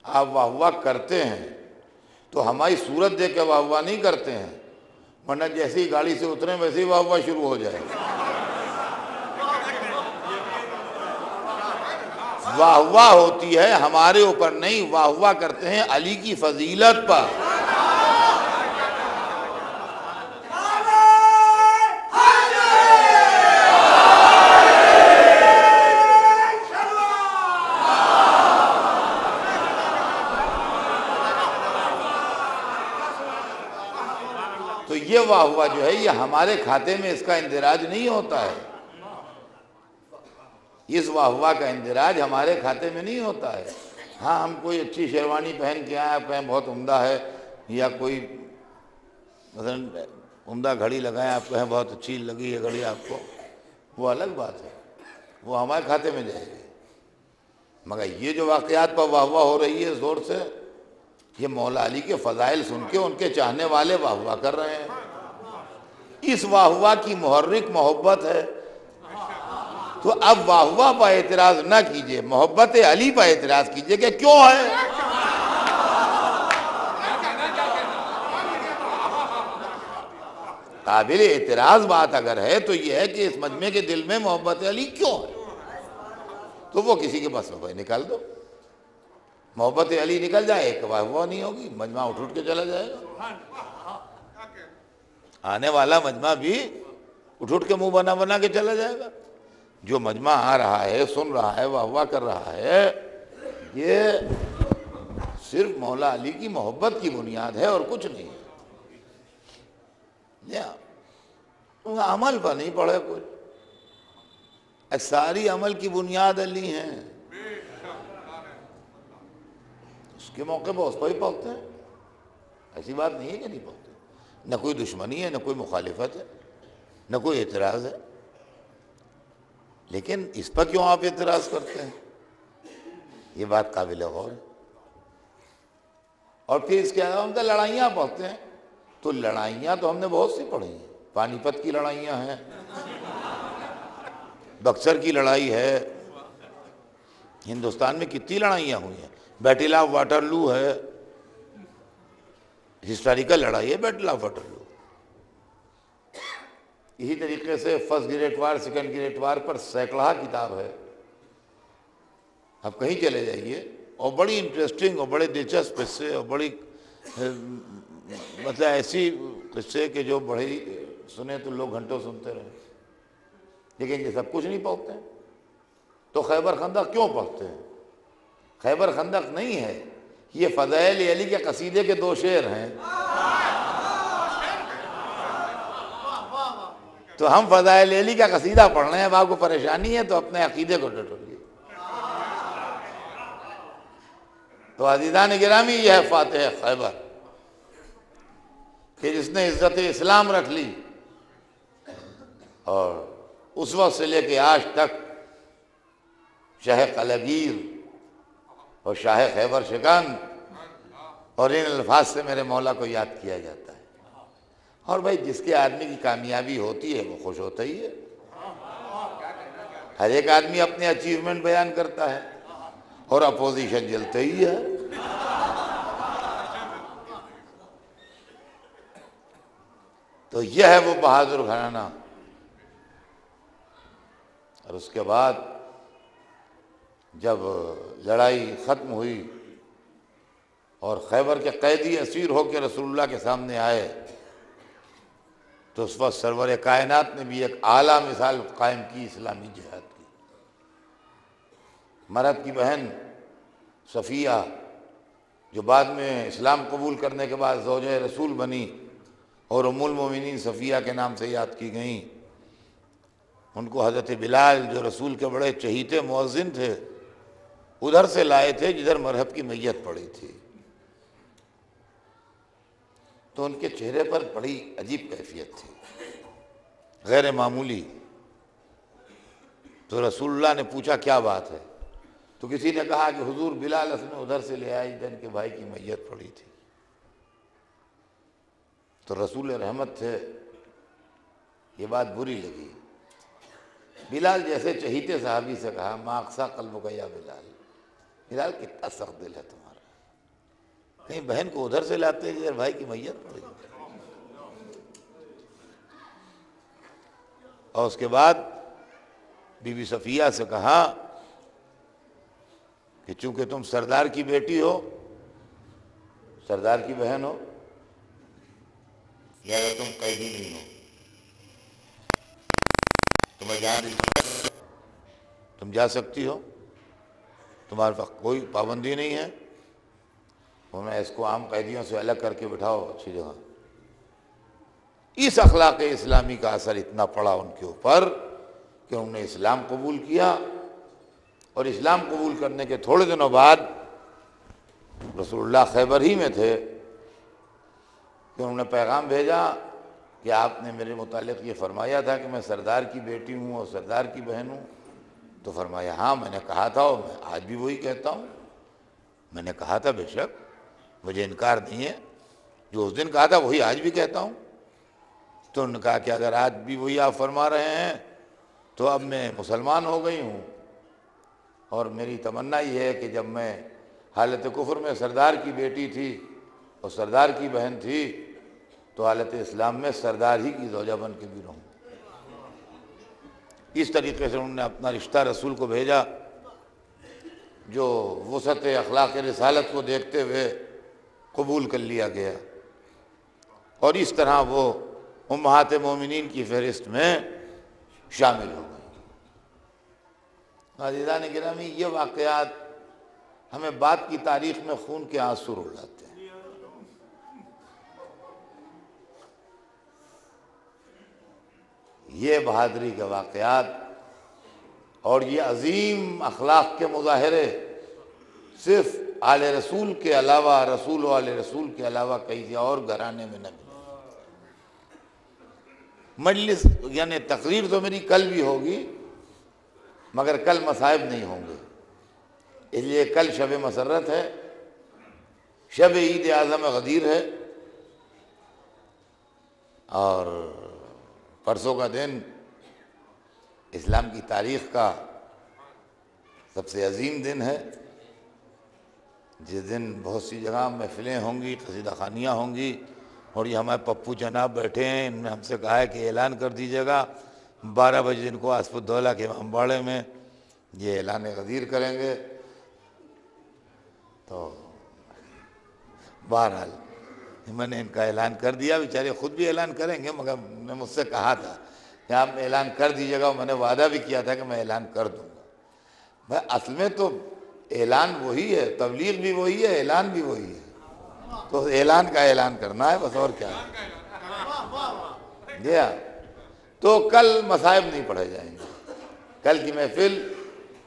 آپ واہ واہ کرتے ہیں۔ تو ہماری صورت دیکھ کے واہ واہ نہیں کرتے ہیں۔ ورنہ جیسی گاڑی سے اتریں ویسے ہی واہ واہ شروع ہو جائے۔ واہ واہ ہوتی ہے، ہمارے اوپر نہیں، واہ واہ کرتے ہیں علی کی فضیلت پر۔ تو واہ ہوا جو ہے، یہ ہمارے کھاتے میں اس کا اندراج نہیں ہوتا ہے۔ اس واہ کا اندراج ہمارے کھاتے میں نہیں ہوتا ہے۔ ہاں ہم کوئی اچھی شیروانی پہن کے آئے، آپ کہیں بہت عمدہ ہے، یا کوئی مثلا عمدہ گھڑی لگائیں، آپ کہیں بہت اچھی لگی ہے گھڑی آپ کو، وہ الگ بات ہے۔ وہ ہمارے کھاتے میں جائے گی مگر یہ جو واقعات پر واہ واہ ہو رہی ہے زور سے، یہ مولا علی کے فضائل سن کے ان کے چاہنے والے واہ واہ کر رہے ہیں۔ اس واہ واہ کی محرک محبت ہے۔ تو اب واہ واہ پر اعتراض نہ کیجیے، محبت علی پر اعتراض کیجیے کہ کیوں ہے؟ قابل اعتراض بات اگر ہے تو یہ ہے کہ اس مجمع کے دل میں محبت علی کیوں ہے؟ تو وہ کسی کے بس میں بھائی نکال دو۔ محبت علی نکل جائے، ایک واہ واہ نہیں ہوگی، مجمع اٹھ اٹھ کے چلا جائے گا۔ آنے والا مجمع بھی اٹھ اٹھ کے منہ بنا بنا کے چلا جائے گا۔ جو مجمع آ رہا ہے، سن رہا ہے، واہ واہ کر رہا ہے، یہ صرف مولا علی کی محبت کی بنیاد ہے اور کچھ نہیں۔ عمل پر نہیں پڑے کچھ ساری عمل کی بنیاد علی ہیں۔ اس کے موقع پہ اس کو ہی پہنچتے ہیں۔ ایسی بات نہیں ہے کہ نہیں پہنچتے نہ کوئی دشمنی ہے، نہ کوئی مخالفت ہے، نہ کوئی اعتراض ہے۔ لیکن اس پر کیوں آپ اعتراض کرتے ہیں؟ یہ بات قابل غور ہے۔ اور پھر اس کے علاوہ ہم تو لڑائیاں پڑھتے ہیں۔ تو لڑائیاں تو ہم نے بہت سی پڑھی ہیں۔ پانی پت کی لڑائیاں ہیں۔ بکسر کی لڑائی ہے۔ ہندوستان میں کتنی لڑائیاں ہوئی ہیں۔ بیٹل آف واٹر لو ہے۔ ہسٹوریکل لڑائی ہے بیٹل آف واٹر لو۔ اسی طریقے سے first great war, second great war پر سینکڑا کتاب ہے۔ آپ کہیں چلے جائیے اور بڑی انٹرسٹنگ اور بڑے دلچسپ سے اور بڑی مطلب ایسی قصے کہ جو بڑے سنے تو لوگ گھنٹوں سنتے رہے۔ لیکن یہ سب کچھ نہیں پڑھتے تو خیبر خندق کیوں پڑھتے ہیں؟ خیبر خندق نہیں ہے۔ یہ فضائل علی کے قصیدے کے دو شعر ہیں۔ تو ہم فضائل علی کا قصیدہ پڑھ رہے ہیں اب آپ کو پریشانی ہے تو اپنے عقیدے کو ڈٹولیے تو عزیزان گرامی، یہ ہے فاتح خیبر کہ جس نے عزت اسلام رکھ لی اور اس وقت سے لے کے آج تک شاہ قلگیر اور شاہ خیبر شکن اور ان الفاظ سے میرے مولا کو یاد کیا جاتا ہے۔ اور بھائی، جس کے آدمی کی کامیابی ہوتی ہے، وہ خوش ہوتا ہی ہے۔ ہر ایک آدمی اپنے اچیومنٹ بیان کرتا ہے اور اپوزیشن جلتے ہی ہے۔ تو یہ ہے وہ بہادر گھرانہ۔ اور اس کے بعد جب لڑائی ختم ہوئی اور خیبر کے قیدی اسیر ہو کے رسول اللہ کے سامنے آئے، تو اس وقت سرور کائنات نے بھی ایک اعلیٰ مثال قائم کی اسلامی جہاد کی۔ مرد کی بہن صفیہ، جو بعد میں اسلام قبول کرنے کے بعد زوجہ رسول بنی اور ام المومنین صفیہ کے نام سے یاد کی گئیں، ان کو حضرت بلال جو رسول کے بڑے چہیتے مؤذن تھے ادھر سے لائے تھے جدھر مرحب کی میت پڑی تھی۔ تو ان کے چہرے پر بڑی عجیب کیفیت تھی۔ غیر معمولی۔ تو رسول اللہ نے پوچھا، کیا بات ہے؟ تو کسی نے کہا کہ حضور بلال اس نے ادھر سے لے آئی دن کے بھائی کی میت پڑی تھی۔ تو رسول رحمت تھے۔ یہ بات بری لگی۔ بلال جیسے چہیتے صحابی سے کہا ماقسا قلب گیا بلال؟ بلال، کتنا سخت دل ہے تمہارا۔ کہیں بہن کو ادھر سے لاتے ہیں بھائی کی میت پڑ گئی۔ اور اس کے بعد بی بی صفیہ سے کہا کہ چونکہ تم سردار کی بیٹی ہو، سردار کی بہن ہو یا تم قیدی نہیں ہو۔ تمہیں جان تم جا سکتی ہو۔ تمہارے پاس کوئی پابندی نہیں ہے؟ انہیں اس کو عام قیدیوں سے الگ کر کے بٹھاؤ، اچھی جگہ۔ اس اخلاق اسلامی کا اثر اتنا پڑا ان کے اوپر کہ انہوں نے اسلام قبول کیا۔ اور اسلام قبول کرنے کے تھوڑے دنوں بعد رسول اللہ خیبر ہی میں تھے کہ انہوں نے پیغام بھیجا کہ آپ نے میرے متعلق یہ فرمایا تھا کہ میں سردار کی بیٹی ہوں اور سردار کی بہن ہوں۔ تو فرمایا ہاں میں نے کہا تھا اور میں آج بھی وہی کہتا ہوں۔ میں نے کہا تھا بے شک، مجھے انکار نہیں ہے۔ جو اس دن کہا تھا وہی آج بھی کہتا ہوں۔ تو انہوں نے کہا کہ اگر آج بھی وہی آپ فرما رہے ہیں، تو اب میں مسلمان ہو گئی ہوں۔ اور میری تمنا یہ ہے کہ جب میں حالت کفر میں سردار کی بیٹی تھی اور سردار کی بہن تھی، تو حالت اسلام میں سردار ہی کی زوجہ بن کے بھی رہوں۔ اس طریقے سے انہوں نے اپنا رشتہ رسول کو بھیجا جو وسعت اخلاق رسالت کو دیکھتے ہوئے قبول کر لیا گیا۔ اور اس طرح وہ امہات مومنین کی فہرست میں شامل ہو گئی۔ عزیزان گرامی، یہ واقعات ہمیں بات کی تاریخ میں خون کے آنسو لاتے ہیں۔ یہ بہادری کے واقعات اور یہ عظیم اخلاق کے مظاہرے صرف آل رسول کے علاوہ، رسول و آل رسول کے علاوہ کئی اور گھرانے میں نہ ملے۔ مجلس یعنی تقریر تو میری کل بھی ہوگی، مگر کل مصائب نہیں ہوں گے۔ اس لیے کل شب مسرت ہے، شب عید اعظم غدیر ہے۔ اور پرسوں کا دن اسلام کی تاریخ کا سب سے عظیم دن ہے۔ جس دن بہت سی جگہ محفلیں ہوں گی، قصیدہ خانیاں ہوں گی اور یہ ہمارے پپو جناب بیٹھے ہیں۔ انہوں نے ہم سے کہا ہے کہ اعلان کر دیجیے گا۔ بارہ بجے ان کو آصف الدولہ کے امباڑے میں یہ اعلان غدیر کریں گے۔ تو بہرحال میں نے ان کا اعلان کر دیا، بیچارے خود بھی اعلان کریں گے، مگر نے مجھ سے کہا تھا کہ آپ اعلان کر دیجیے گا، میں نے وعدہ بھی کیا تھا کہ میں اعلان کر دوں گا۔ بھائی، اصل میں تو اعلان وہی ہے، تبلیغ بھی وہی ہے، اعلان بھی وہی ہے۔ تو اعلان کا اعلان کرنا ہے، بس اور کیا ہے؟ جی ہاں۔ تو کل مصائب نہیں پڑھے جائیں گے۔ کل کی محفل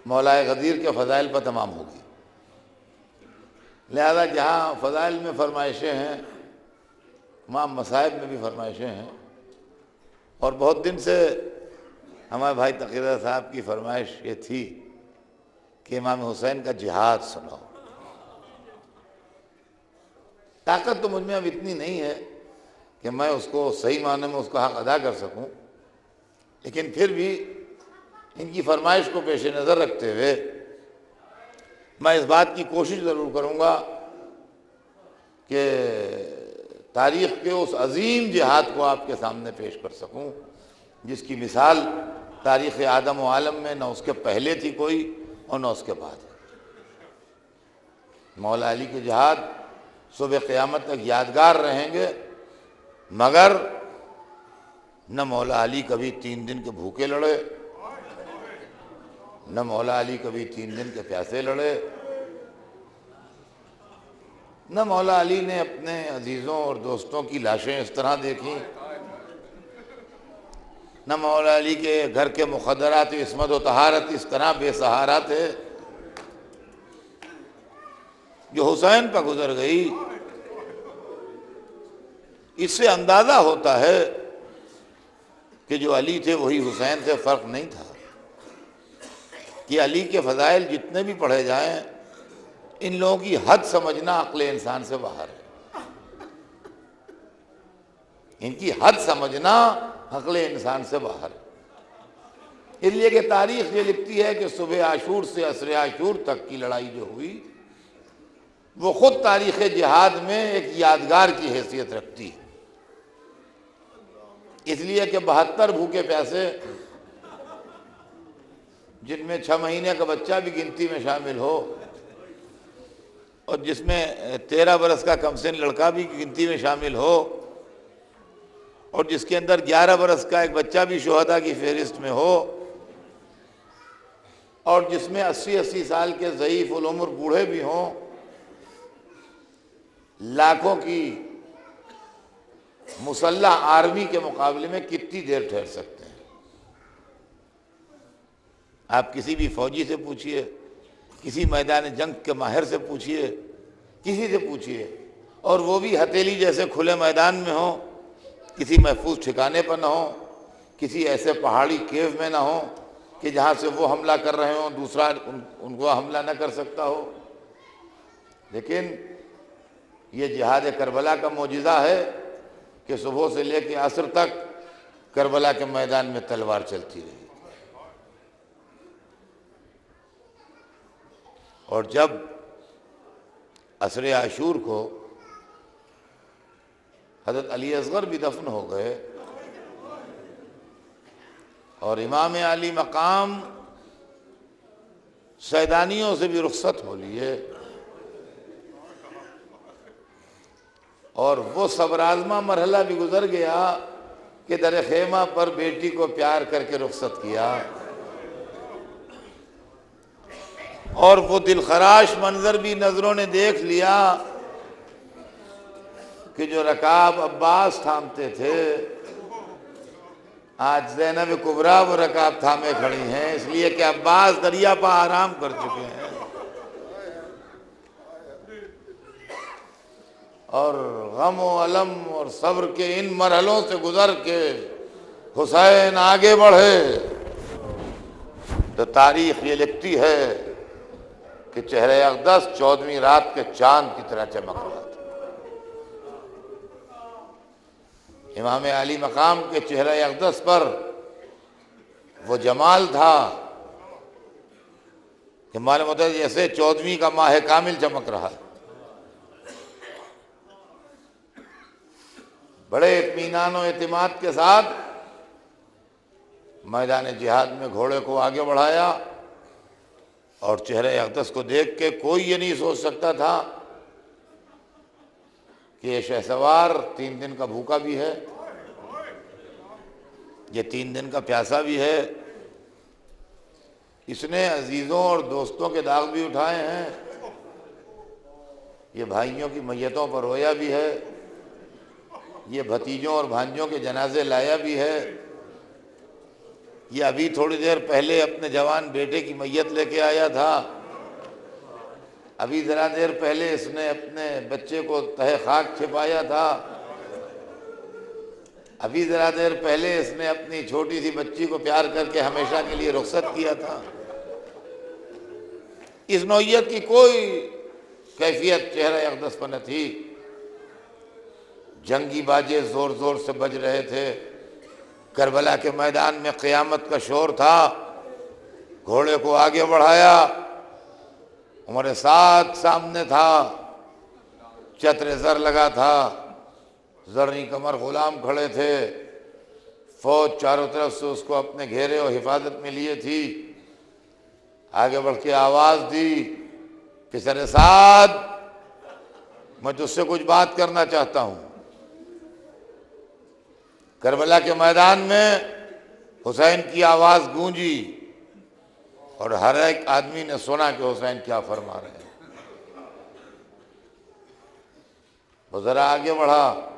مولا غدیر کے فضائل پر تمام ہوگی۔ لہذا جہاں فضائل میں فرمائشیں ہیں امام مصائب میں بھی فرمائشیں ہیں۔ اور بہت دن سے ہمارے بھائی تقیرہ صاحب کی فرمائش یہ تھی کہ امام حسین کا جہاد سناؤ۔ طاقت تو مجھ میں اب اتنی نہیں ہے کہ میں اس کو صحیح معنی میں اس کو حق ادا کر سکوں، لیکن پھر بھی ان کی فرمائش کو پیش نظر رکھتے ہوئے میں اس بات کی کوشش ضرور کروں گا کہ تاریخ کے اس عظیم جہاد کو آپ کے سامنے پیش کر سکوں، جس کی مثال تاریخ آدم و عالم میں نہ اس کے پہلے تھی کوئی اور نہ اس کے بعد۔ مولا علی کے جہاد صبح قیامت تک یادگار رہیں گے، مگر نہ مولا علی کبھی تین دن کے بھوکے لڑے، نہ مولا علی کبھی تین دن کے پیاسے لڑے نہ مولا علی نے اپنے عزیزوں اور دوستوں کی لاشیں اس طرح دیکھیں۔ نہ مولا علی کے گھر کے مخدرات عصمت و طہارت اس طرح بے سہارا تھے جو حسین پہ گزر گئی۔ اس سے اندازہ ہوتا ہے کہ جو علی تھے وہی حسین سے فرق نہیں تھا۔ کہ علی کے فضائل جتنے بھی پڑھے جائیں ان لوگوں کی حد سمجھنا عقل انسان سے باہر ہے۔ ان کی حد سمجھنا عقل انسان سے باہر اس لیے کہ تاریخ یہ لکھتی ہے کہ صبح عاشور سے عصر عاشور تک کی لڑائی جو ہوئی، وہ خود تاریخ جہاد میں ایک یادگار کی حیثیت رکھتی ہے۔ اس لیے کہ بہتر بھوکے پیاسے جن میں چھ مہینے کا بچہ بھی گنتی میں شامل ہو اور جس میں تیرہ برس کا کم سن لڑکا بھی گنتی میں شامل ہو اور جس کے اندر گیارہ برس کا ایک بچہ بھی شہدہ کی فہرست میں ہو اور جس میں اسی اسی سال کے ضعیف العمر بوڑھے بھی ہوں، لاکھوں کی مسلح آرمی کے مقابلے میں کتنی دیر ٹھہر سکتے ہیں؟ آپ کسی بھی فوجی سے پوچھئے۔ کسی میدان جنگ کے ماہر سے پوچھئے، کسی سے پوچھئے۔ اور وہ بھی ہتیلی جیسے کھلے میدان میں ہوں، کسی محفوظ ٹھکانے پر نہ ہوں، کسی ایسے پہاڑی کیو میں نہ ہوں کہ جہاں سے وہ حملہ کر رہے ہوں، دوسرا ان کو حملہ نہ کر سکتا ہو۔ لیکن یہ جہاد کربلا کا معجزہ ہے کہ صبح سے لے کے عصر تک کربلا کے میدان میں تلوار چلتی رہی۔ اور جب عصر عاشور کو حضرت علی اصغر بھی دفن ہو گئے اور امام علی مقام سیدانیوں سے بھی رخصت ہو لیے اور وہ صبرازمہ مرحلہ بھی گزر گیا کہ در خیمہ پر بیٹی کو پیار کر کے رخصت کیا۔ اور وہ دلخراش منظر بھی نظروں نے دیکھ لیا کہ جو رکاب عباس تھامتے تھے، آج زینب کبرا وہ رکاب تھامے کھڑی ہیں، اس لیے کہ عباس دریا پا آرام کر چکے ہیں۔ اور غم و علم اور صبر کے ان مرحلوں سے گزر کے حسین آگے بڑھے۔ تو تاریخ یہ لکھتی ہے کہ چہرے اقدس چودویں رات کے چاند کی طرح چمک رہا تھا۔ امام علی مقام کے چہرے اقدس پر وہ جمال تھا کہ معلوم ہوتا ہے جیسے چودویں کا ماہ کامل چمک رہا ہے۔ بڑے اطمینان و اعتماد کے ساتھ میدان جہاد میں گھوڑے کو آگے بڑھایا۔ اور چہرے اقدس کو دیکھ کے کوئی یہ نہیں سوچ سکتا تھا کہ یہ شہ سوار تین دن کا بھوکا بھی ہے، یہ تین دن کا پیاسا بھی ہے۔ اس نے عزیزوں اور دوستوں کے داغ بھی اٹھائے ہیں۔ یہ بھائیوں کی میتوں پر رویا بھی ہے۔ یہ بھتیجوں اور بھانجوں کے جنازے لایا بھی ہے۔ یہ ابھی تھوڑی دیر پہلے اپنے جوان بیٹے کی میت لے کے آیا تھا۔ ابھی ذرا دیر پہلے اس نے اپنے بچے کو تہ خاک چھپایا تھا۔ ابھی ذرا دیر پہلے اس نے اپنی چھوٹی سی بچی کو پیار کر کے ہمیشہ کے لیے رخصت کیا تھا۔ اس نوعیت کی کوئی کیفیت چہرہ اقدس پر نہ تھی۔ جنگی باجے زور زور سے بج رہے تھے۔ کربلا کے میدان میں قیامت کا شور تھا، گھوڑے کو آگے بڑھایا ہمارے ساتھ سامنے تھا، چتر زر لگا تھا، زرنی کمر غلام کھڑے تھے، فوج چاروں طرف سے اس کو اپنے گھیرے اور حفاظت میں لیے تھی۔ آگے بڑھ کے آواز دی کہ سر ساتھ میں تجھ سے کچھ بات کرنا چاہتا ہوں۔ کربلا کے میدان میں حسین کی آواز گونجی اور ہر ایک آدمی نے سنا کہ حسین کیا فرما رہے ہیں۔ وہ ذرا آگے بڑھا۔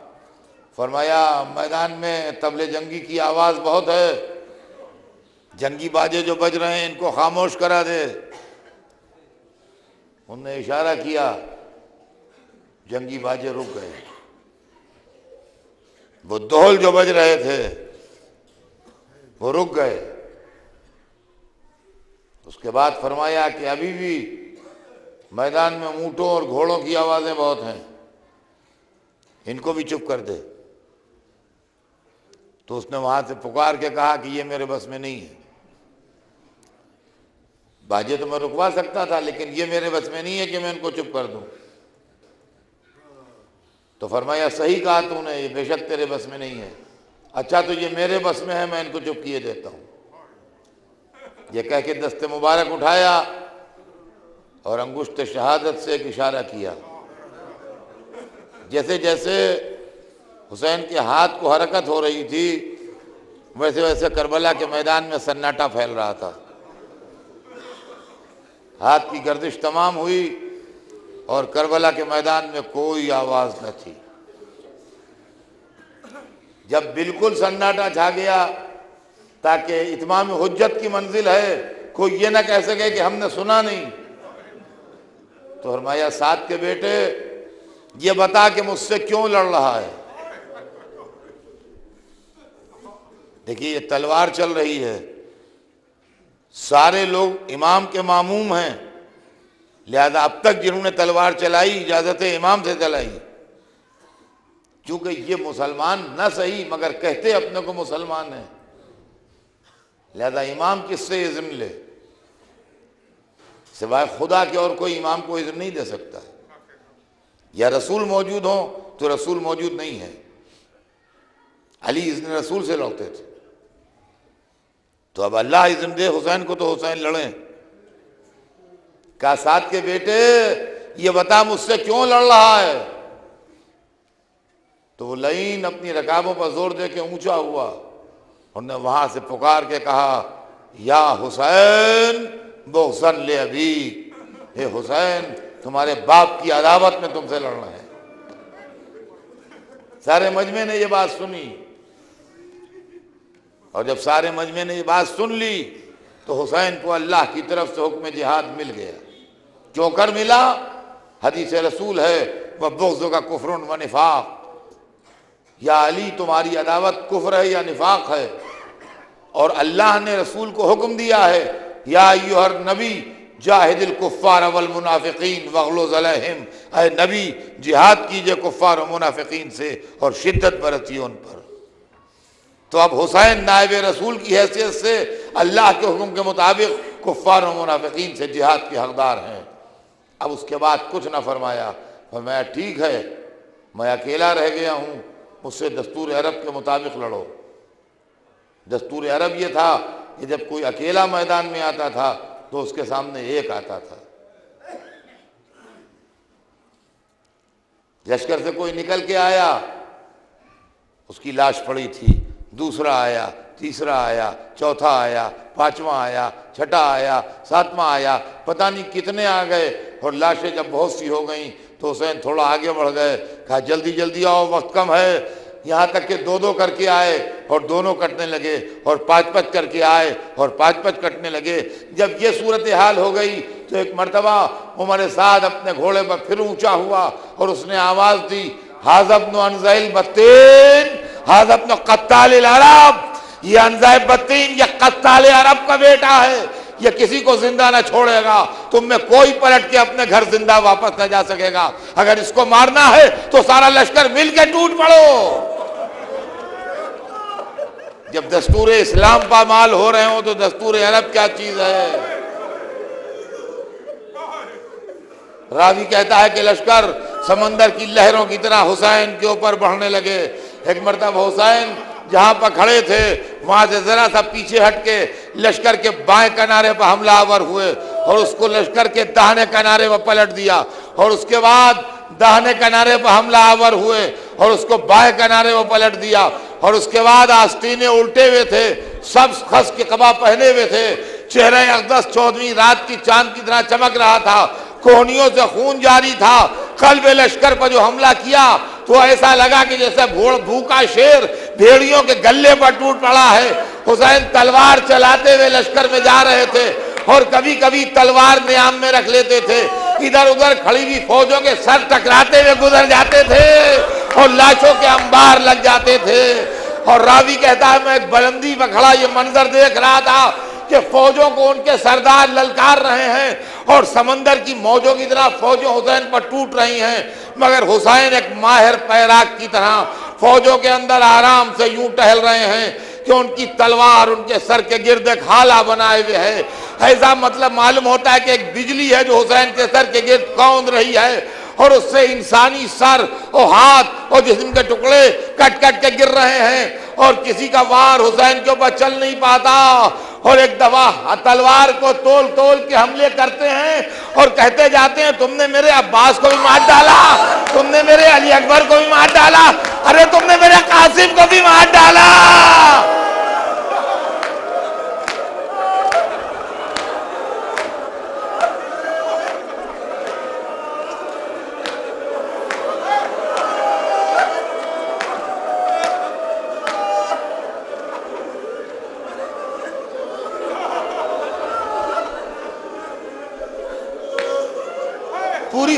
فرمایا، میدان میں تبل جنگی کی آواز بہت ہے۔ جنگی باجے جو بج رہے ہیں، ان کو خاموش کرا دے۔ ان نے اشارہ کیا، جنگی باجے رک گئے۔ وہ دول جو بج رہے تھے، وہ رک گئے۔ اس کے بعد فرمایا کہ ابھی بھی میدان میں اونٹوں اور گھوڑوں کی آوازیں بہت ہیں۔ ان کو بھی چپ کر دے۔ تو اس نے وہاں سے پکار کے کہا کہ یہ میرے بس میں نہیں ہے۔ باجے تو میں رکوا سکتا تھا، لیکن یہ میرے بس میں نہیں ہے کہ میں ان کو چپ کر دوں۔ تو فرمایا، صحیح کہا تو نے، یہ بے شک تیرے بس میں نہیں ہے۔ اچھا تو یہ میرے بس میں ہے، میں ان کو چپ کیے دیتا ہوں۔ یہ کہہ کے دست مبارک اٹھایا اور انگشت شہادت سے ایک اشارہ کیا۔ جیسے جیسے حسین کے ہاتھ کو حرکت ہو رہی تھی، ویسے ویسے کربلا کے میدان میں سناٹا پھیل رہا تھا۔ ہاتھ کی گردش تمام ہوئی۔ اور کربلا کے میدان میں کوئی آواز نہ تھی۔ جب بالکل سناٹا چھا گیا تاکہ اتمام حجت کی منزل ہے، کوئی یہ نہ کہہ سکے کہ ہم نے سنا نہیں۔ تو فرمایا ساتھ کے بیٹے، یہ بتا کہ مجھ سے کیوں لڑ رہا ہے؟ دیکھیے، یہ تلوار چل رہی ہے۔ سارے لوگ امام کے معموم ہیں۔ لہذا اب تک جنہوں نے تلوار چلائی، اجازت امام سے چلائی۔ چونکہ یہ مسلمان نہ صحیح، مگر کہتے اپنے کو مسلمان ہیں۔ لہذا امام کس سے اذن لے؟ سوائے خدا کے اور کوئی امام کو اذن نہیں دے سکتا۔ یا رسول موجود ہوں تو رسول موجود نہیں ہے۔ علی اذن رسول سے لڑتے تھے۔ تو اب اللہ اذن دے، حسین کو تو حسین لڑیں۔ کہا، ساتھ کے بیٹے، یہ بتا مجھ سے کیوں لڑ رہا ہے؟ تو وہ لائن اپنی رکابوں پر زور دے کے اونچا ہوا انہوں نے وہاں سے پکار کے کہا، یا حسین بغزن لے ابھی۔ اے حسین، تمہارے باپ کی عداوت میں تم سے لڑنا ہے سارے مجمع نے یہ بات سنی۔ اور جب سارے مجمع نے یہ بات سن لی، تو حسین کو اللہ کی طرف سے حکم جہاد مل گیا۔ جو کر ملا، حدیث رسول ہے، وہ بغض کا کفر و نفاق۔ یا علی، تمہاری عداوت کفر ہے یا نفاق ہے؟ اور اللہ نے رسول کو حکم دیا ہے، یا ایوہر نبی جاہد الکفار والمنافقین وغلوز علیہم۔ اے نبی، جہاد کیجیے کفار و منافقین سے اور شدت برتی ان پر۔ تو اب حسین نائب رسول کی حیثیت سے اللہ کے حکم کے مطابق کفار و منافقین سے جہاد کے حقدار ہیں۔ اب اس کے بعد کچھ نہ فرمایا۔ فرمایا، ٹھیک ہے، میں اکیلا رہ گیا ہوں، مجھ سے دستور عرب کے مطابق لڑو۔ دستور عرب یہ تھا کہ جب کوئی اکیلا میدان میں آتا تھا تو اس کے سامنے ایک آتا تھا۔ لشکر سے کوئی نکل کے آیا، اس کی لاش پڑی تھی، دوسرا آیا تیسرا آیا، چوتھا آیا، پانچواں آیا، چھٹا آیا، ساتواں آیا، پتہ نہیں کتنے آ گئے اور لاشیں جب بہت سی ہو گئیں تو حسین تھوڑا آگے بڑھ گئے، کہا جلدی جلدی آؤ، وقت کم ہے، یہاں تک کہ دو دو کر کے آئے اور دونوں کٹنے لگے اور پانچ پانچ کر کے آئے اور پانچ پانچ کٹنے لگے۔ جب یہ صورت حال ہو گئی تو ایک مرتبہ عمر سعد اپنے گھوڑے پر پھر اونچا ہوا اور اس نے آواز دی حاضب انزائل بتین حاضب نو قتال العرب. یہ انزائل بتین یہ قتال عرب کا بیٹا ہے۔ یہ کسی کو زندہ نہ چھوڑے گا۔ تم میں کوئی پلٹ کے اپنے گھر زندہ واپس نہ جا سکے گا۔ اگر اس کو مارنا ہے تو سارا لشکر مل کے ٹوٹ پڑو۔ جب دستور اسلام پامال ہو رہے ہوں تو دستور عرب کیا چیز ہے؟ راوی کہتا ہے کہ لشکر سمندر کی لہروں کی طرح حسین کے اوپر بڑھنے لگے۔ ایک مرتبہ حسین جہاں پر کھڑے تھے، وہاں سے ذرا سا پیچھے ہٹ کے لشکر کے بائیں کنارے پر حملہ آور ہوئے اور اس کو لشکر کے دہنے کنارے پر پلٹ دیا اور اس کے بعد دہنے کنارے پر حملہ آور ہوئے اور اس کو بائیں کنارے پر پلٹ دیا اور اس کے بعد آستینے الٹے ہوئے تھے، سب خس کے قبا پہنے ہوئے تھے۔ چہرہ اقدس چودویں رات کی چاند کی طرح چمک رہا تھا، کوہنیوں سے خون جاری تھا، قلب لشکر پر جو حملہ کیا تو ایسا لگا کہ جیسے بھوکا شیر بھیڑیوں کے گلے پر ٹوٹ پڑا ہے۔ حسین تلوار چلاتے ہوئے لشکر میں جا رہے تھے اور کبھی کبھی تلوار نیام میں رکھ لیتے تھے۔ ادھر ادھر کھڑی ہوئی فوجوں کے سر ٹکراتے ہوئے گزر جاتے تھے اور لاشوں کے انبار لگ جاتے تھے۔ اور راوی کہتا ہے، میں ایک بلندی میں کھڑا، یہ منظر دیکھ رہا تھا کہ فوجوں کو ان کے سردار للکار رہے ہیں۔ اور سمندر کی موجوں کی طرح فوجوں حسین پر ٹوٹ رہی ہیں۔ مگر حسین ایک ماہر پیراک کی طرح فوجوں کے اندر آرام سے یوں ٹہل رہے ہیں کہ ان کی تلوار ان کے سر کے گرد ایک حالہ بنائے ہوئے ہے۔ ایسا مطلب معلوم ہوتا ہے کہ ایک بجلی ہے جو حسین کے سر کے گرد کوند رہی ہے اور اس سے انسانی سر اور ہاتھ اور جسم کے ٹکڑے کٹ کٹ کے گر رہے ہیں اور کسی کا وار حسین کے اوپر چل نہیں پاتا۔ اور ایک دفعہ تلوار کو تول تول کے حملے کرتے ہیں اور کہتے جاتے ہیں، تم نے میرے عباس کو بھی مار ڈالا، تم نے میرے علی اکبر کو بھی مار ڈالا، ارے تم نے میرے قاسم کو بھی مار ڈالا۔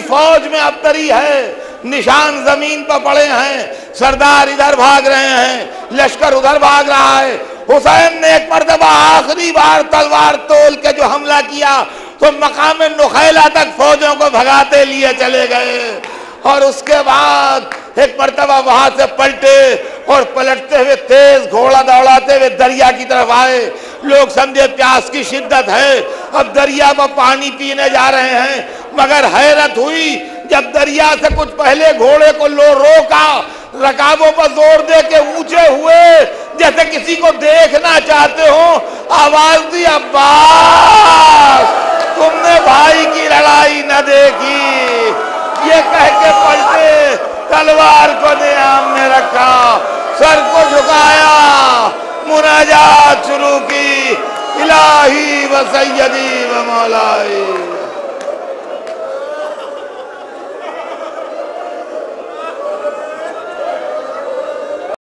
فوج میں ابتری ہے، نشان زمین پر پڑے ہیں، سردار ادھر بھاگ رہے ہیں، لشکر ادھر بھاگ رہا ہے۔ حسین نے ایک مرتبہ آخری بار تلوار تول کے جو حملہ کیا، تو مقام نخیلہ تک فوجوں کو بھگاتے لیے چلے گئے۔ اور اس کے بعد ایک مرتبہ وہاں سے پلٹے اور پلٹتے ہوئے تیز گھوڑا دوڑاتے ہوئے دریا کی طرف آئے۔ لوگ سمجھے پیاس کی شدت ہے، اب دریا پر پانی پینے جا رہے ہیں۔ مگر حیرت ہوئی جب دریا سے کچھ پہلے گھوڑے کو لو روکا، رکابوں پر زور دے کے اونچے ہوئے۔ جیسے کسی کو دیکھنا چاہتے ہو، آواز دی، عباس، تم نے بھائی کی لڑائی نہ دیکھی۔ یہ کہہ کے پلٹے۔ تلوار کو نیام میں رکھا، سر کو جھکایا، مناجات شروع کی، الہی و سیدی و مولائی۔